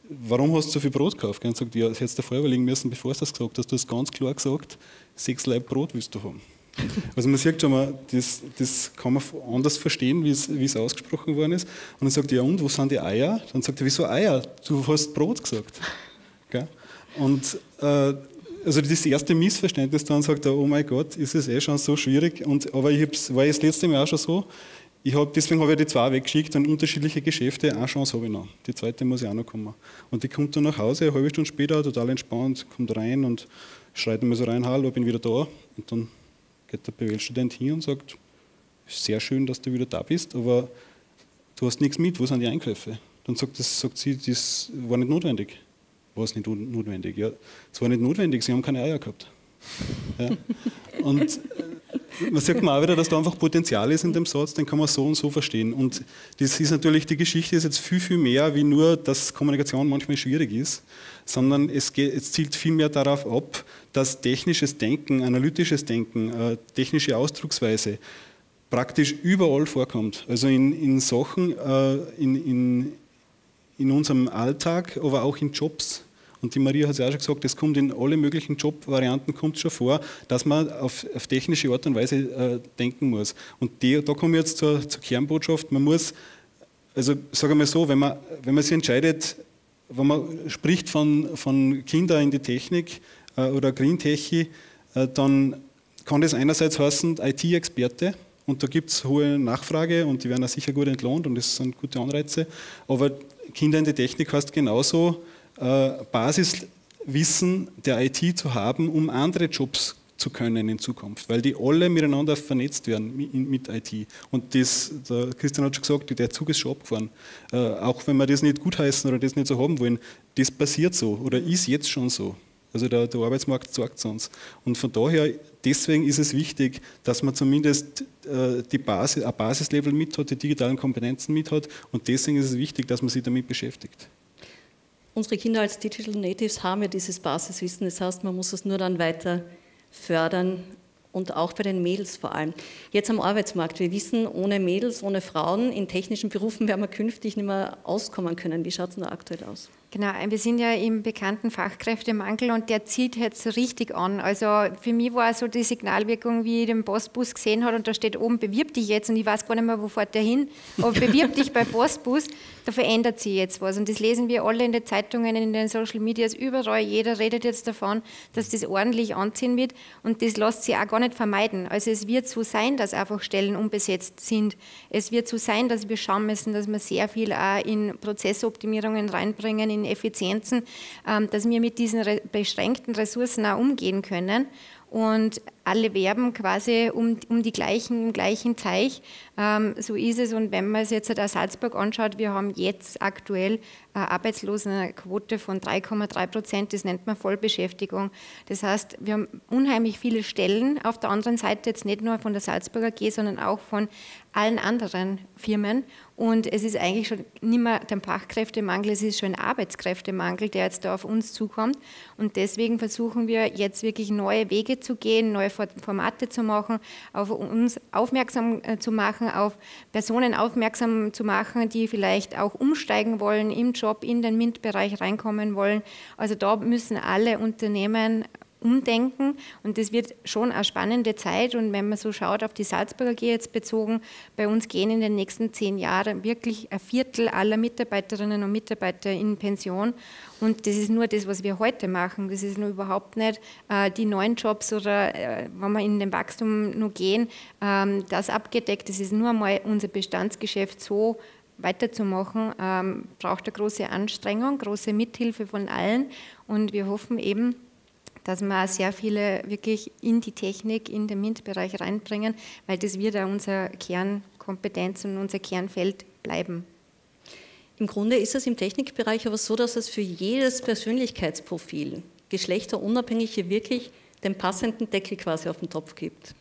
Warum hast du so viel Brot gekauft? Und sagt, ja, das hättest du vorher überlegen müssen, bevor du das gesagt hast. Du hast ganz klar gesagt, sechs Leib Brot willst du haben. Also man sieht schon mal, das, das kann man anders verstehen, wie es, ausgesprochen worden ist. Und dann sagt er, ja und, wo sind die Eier? Dann sagt er, wieso Eier? Du hast Brot gesagt. Gell? Und äh, also das erste Missverständnis dann sagt er, oh mein Gott, ist es eh schon so schwierig. Und, aber ich war das letzte Mal auch schon so, ich hab, deswegen habe ich die zwei weggeschickt an unterschiedliche Geschäfte. Eine Chance habe ich noch. Die zweite muss ich auch noch kommen. Und die kommt dann nach Hause, eine halbe Stunde später, total entspannt, kommt rein und schreit mir so rein, hallo, bin wieder da. Und dann geht der BWL-Student hin und sagt, sehr schön, dass du wieder da bist, aber du hast nichts mit, wo sind die Einkäufe? Dann sagt, das, sagt sie, das war nicht notwendig. War es nicht notwendig? Ja, es war nicht notwendig, sie haben keine Eier gehabt. Ja. Und man sieht mal auch wieder, dass da einfach Potenzial ist in dem Satz, den kann man so und so verstehen. Und das ist natürlich, die Geschichte ist jetzt viel, viel mehr wie nur, dass Kommunikation manchmal schwierig ist, sondern es, geht, es zielt viel mehr darauf ab, dass technisches Denken, analytisches Denken, äh, technische Ausdrucksweise praktisch überall vorkommt. Also in, in Sachen, äh, in, in, in unserem Alltag, aber auch in Jobs. Und die Maria hat es ja auch schon gesagt, es kommt in alle möglichen Jobvarianten kommt schon vor, dass man auf, auf technische Art und Weise äh, denken muss. Und die, da komme ich jetzt zur, zur, Kernbotschaft. Man muss, also sage mal so, wenn man, wenn man sich entscheidet, wenn man spricht von, von Kindern in die Technik äh, oder Green Techie, äh, dann kann das einerseits heißen IT-Experte, und da gibt es hohe Nachfrage und die werden auch sicher gut entlohnt und das sind gute Anreize. Aber Kinder in die Technik heißt genauso Basiswissen der IT zu haben, um andere Jobs zu können in Zukunft, weil die alle miteinander vernetzt werden mit IT. Und das, der Christian hat schon gesagt, der Zug ist schon abgefahren. Äh, auch wenn wir das nicht gutheißen oder das nicht so haben wollen, das passiert so oder ist jetzt schon so. Also der, der Arbeitsmarkt sagt es uns. Und von daher, deswegen ist es wichtig, dass man zumindest äh, die Basis, ein Basislevel mit hat, die digitalen Kompetenzen mit hat. Und deswegen ist es wichtig, dass man sich damit beschäftigt. Unsere Kinder als Digital Natives haben ja dieses Basiswissen. Das heißt, man muss es nur dann weiter fördern und auch bei den Mädels vor allem. Jetzt am Arbeitsmarkt. Wir wissen, ohne Mädels, ohne Frauen in technischen Berufen werden wir künftig nicht mehr auskommen können. Wie schaut es denn da aktuell aus? Genau, wir sind ja im bekannten Fachkräftemangel und der zieht jetzt richtig an. Also für mich war so die Signalwirkung, wie ich den Postbus gesehen habe und da steht oben, bewirb dich jetzt und ich weiß gar nicht mehr, wo fährt der hin, aber bewirb dich bei Postbus, da verändert sich jetzt was und das lesen wir alle in den Zeitungen, in den Social Medias, überall, jeder redet jetzt davon, dass das ordentlich anziehen wird und das lässt sich auch gar nicht vermeiden. Also es wird so sein, dass einfach Stellen unbesetzt sind. Es wird so sein, dass wir schauen müssen, dass wir sehr viel auch in Prozessoptimierungen reinbringen, in Effizienzen, ähm, dass wir mit diesen beschränkten Ressourcen auch umgehen können. Und alle werben quasi um, um die gleichen, gleichen Teich. Ähm, so ist es. Und wenn man es jetzt da Salzburg anschaut, wir haben jetzt aktuell eine Arbeitslosenquote von 3,3 Prozent. Das nennt man Vollbeschäftigung. Das heißt, wir haben unheimlich viele Stellen. Auf der anderen Seite jetzt nicht nur von der Salzburger AG, sondern auch von allen anderen Firmen. Und es ist eigentlich schon nicht mehr der Fachkräftemangel, es ist schon ein Arbeitskräftemangel, der jetzt da auf uns zukommt. Und deswegen versuchen wir jetzt wirklich neue Wege zu gehen, neue Formate zu machen, auf uns aufmerksam äh, zu machen, auf Personen aufmerksam zu machen, die vielleicht auch umsteigen wollen im Job, in den MINT-Bereich reinkommen wollen. Also da müssen alle Unternehmen umdenken. Und das wird schon eine spannende Zeit. Und wenn man so schaut auf die Salzburger AG jetzt bezogen, bei uns gehen in den nächsten zehn Jahren wirklich ein Viertel aller Mitarbeiterinnen und Mitarbeiter in Pension. Und das ist nur das, was wir heute machen, das ist nur überhaupt nicht äh, die neuen Jobs oder äh, wenn wir in den Wachstum nur gehen, ähm, das abgedeckt, das ist nur mal unser Bestandsgeschäft so weiterzumachen, ähm, braucht eine große Anstrengung, große Mithilfe von allen. Und wir hoffen eben, dass wir sehr viele wirklich in die Technik, in den MINT-Bereich reinbringen, weil das wird auch unsere Kernkompetenz und unser Kernfeld bleiben. Im Grunde ist es im Technikbereich aber so, dass es für jedes Persönlichkeitsprofil, geschlechterunabhängig, wirklich den passenden Deckel quasi auf den Topf gibt.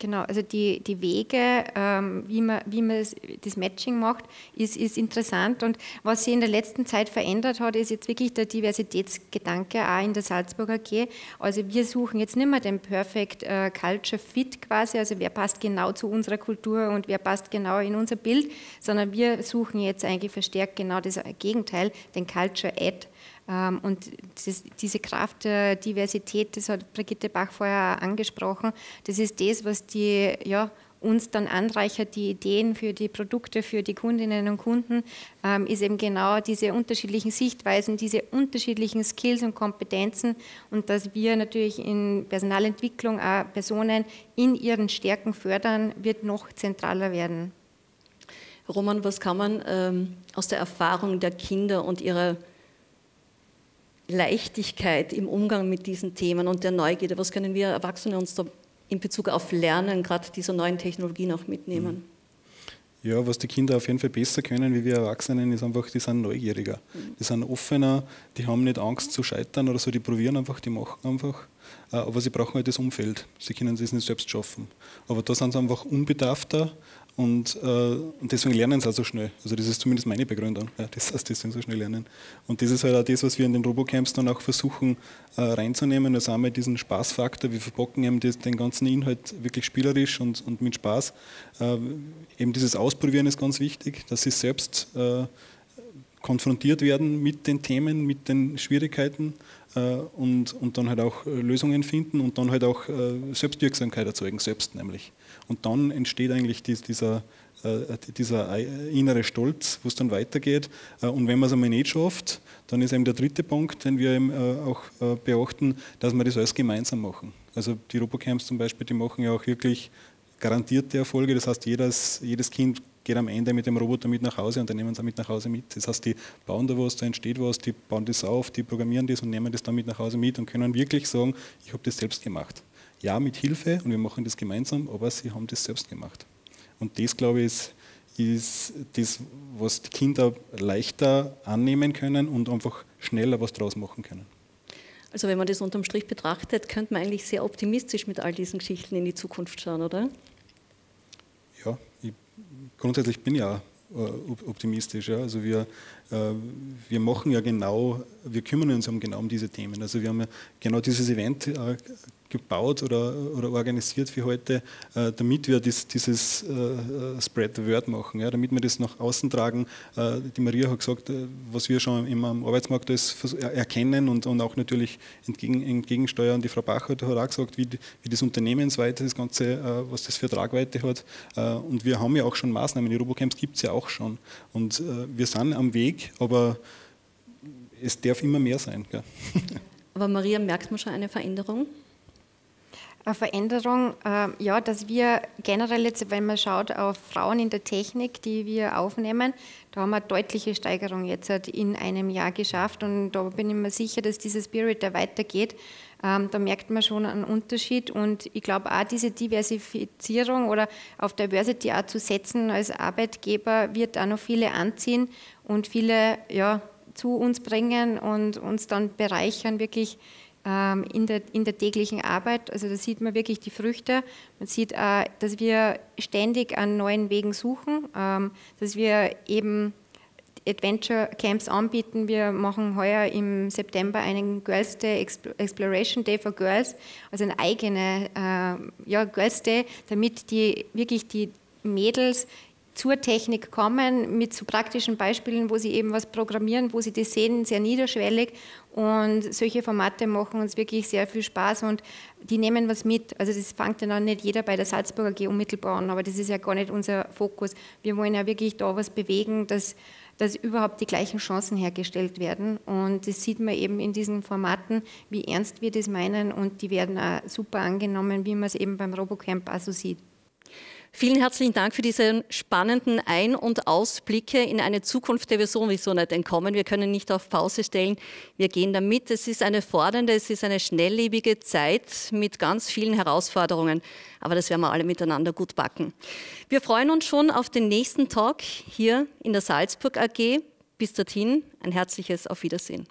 Genau, also die, die Wege, ähm, wie man, wie man das Matching macht, ist, ist interessant. Und was sich in der letzten Zeit verändert hat, ist jetzt wirklich der Diversitätsgedanke auch in der Salzburger AG. Also wir suchen jetzt nicht mehr den Perfect äh, Culture Fit quasi, also wer passt genau zu unserer Kultur und wer passt genau in unser Bild, sondern wir suchen jetzt eigentlich verstärkt genau das Gegenteil, den Culture Add. Ähm, und das, diese Kraft der Diversität, das hat Brigitte Bach vorher angesprochen, das ist das, was die, ja, uns dann anreichert, die Ideen für die Produkte, für die Kundinnen und Kunden, ähm, ist eben genau diese unterschiedlichen Sichtweisen, diese unterschiedlichen Skills und Kompetenzen und dass wir natürlich in Personalentwicklung auch Personen in ihren Stärken fördern, wird noch zentraler werden. Roman, was kann man ähm, aus der Erfahrung der Kinder und ihrer Leichtigkeit im Umgang mit diesen Themen und der Neugierde, was können wir Erwachsene uns da in Bezug auf Lernen gerade dieser neuen Technologien auch mitnehmen? Ja, was die Kinder auf jeden Fall besser können wie wir Erwachsenen, ist einfach, die sind neugieriger. Die sind offener, die haben nicht Angst zu scheitern oder so, die probieren einfach, die machen einfach. Äh, aber sie brauchen halt das Umfeld. Sie können das nicht selbst schaffen. Aber da sind sie einfach unbedarfter und, äh, und deswegen lernen sie auch so schnell. Also das ist zumindest meine Begründung, ja, dass sie deswegen so schnell lernen. Und das ist halt auch das, was wir in den Robocamps dann auch versuchen äh, reinzunehmen. Also einmal diesen Spaßfaktor, wir verpacken eben das, den ganzen Inhalt wirklich spielerisch und, und mit Spaß. Äh, eben dieses Ausprobieren ist ganz wichtig, dass sie selbst äh, konfrontiert werden mit den Themen, mit den Schwierigkeiten und, und dann halt auch Lösungen finden und dann halt auch äh, Selbstwirksamkeit erzeugen, selbst nämlich. Und dann entsteht eigentlich dieser, äh, dieser innere Stolz, wo es dann weitergeht. Äh, und wenn man es einmal nicht schafft, dann ist eben der dritte Punkt, den wir eben äh, auch beachten, dass wir das alles gemeinsam machen. Also die Robocamps zum Beispiel, die machen ja auch wirklich garantierte Erfolge. Das heißt, jedes, jedes Kind geht am Ende mit dem Roboter mit nach Hause und dann nehmen sie mit nach Hause mit. Das heißt, die bauen da was, da entsteht was, die bauen das auf, die programmieren das und nehmen das dann mit nach Hause mit und können wirklich sagen, ich habe das selbst gemacht ja mit Hilfe und wir machen das gemeinsam, aber sie haben das selbst gemacht. Und das, glaube ich, ist, ist das, was die Kinder leichter annehmen können und einfach schneller was draus machen können. Also wenn man das unterm Strich betrachtet, könnte man eigentlich sehr optimistisch mit all diesen Geschichten in die Zukunft schauen, oder? Ja, ich, grundsätzlich bin ich ja äh, optimistisch. Ja. Also wir, äh, wir machen ja genau, wir kümmern uns genau um diese Themen. Also wir haben ja genau dieses Event äh, gebaut oder, oder organisiert für heute, äh, damit wir dies, dieses äh, Spread the Word machen, ja, damit wir das nach außen tragen. Äh, die Maria hat gesagt, äh, was wir schon immer am Arbeitsmarkt das erkennen und, und auch natürlich entgegen, entgegensteuern. Die Frau Bach hat, auch gesagt, wie, wie das unternehmensweite, das Ganze, äh, was das für Tragweite hat. Äh, und wir haben ja auch schon Maßnahmen, die Robocamps gibt es ja auch schon. Und wir sind am Weg, aber es darf immer mehr sein. Gell? Aber Maria, merkt man schon eine Veränderung? Eine Veränderung, äh, ja, dass wir generell jetzt, wenn man schaut auf Frauen in der Technik, die wir aufnehmen, da haben wir eine deutliche Steigerung jetzt in einem Jahr geschafft und da bin ich mir sicher, dass dieser Spirit da weitergeht. Ähm, da merkt man schon einen Unterschied und ich glaube auch diese Diversifizierung oder auf Diversity auch zu setzen als Arbeitgeber wird auch noch viele anziehen und viele ja, zu uns bringen und uns dann bereichern, wirklich in der, in der täglichen Arbeit. Also da sieht man wirklich die Früchte. Man sieht, äh, dass wir ständig an neuen Wegen suchen, ähm, dass wir eben Adventure Camps anbieten. Wir machen heuer im September einen Girls Day, Exploration Day for Girls, also ein eigener äh, ja, Girls Day, damit die wirklich die Mädels zur Technik kommen, mit so praktischen Beispielen, wo sie eben was programmieren, wo sie das sehen, sehr niederschwellig. Und solche Formate machen uns wirklich sehr viel Spaß und die nehmen was mit. Also das fängt dann nicht jeder bei der Salzburger AG unmittelbar an, aber das ist ja gar nicht unser Fokus. Wir wollen ja wirklich da was bewegen, dass, dass überhaupt die gleichen Chancen hergestellt werden. Und das sieht man eben in diesen Formaten, wie ernst wir das meinen und die werden auch super angenommen, wie man es eben beim Robocamp auch so sieht. Vielen herzlichen Dank für diese spannenden Ein- und Ausblicke in eine Zukunft, der wir sowieso nicht entkommen. Wir können nicht auf Pause stellen. Wir gehen damit. Es ist eine fordernde, es ist eine schnelllebige Zeit mit ganz vielen Herausforderungen. Aber das werden wir alle miteinander gut backen. Wir freuen uns schon auf den nächsten Talk hier in der Salzburg AG. Bis dorthin ein herzliches Auf Wiedersehen.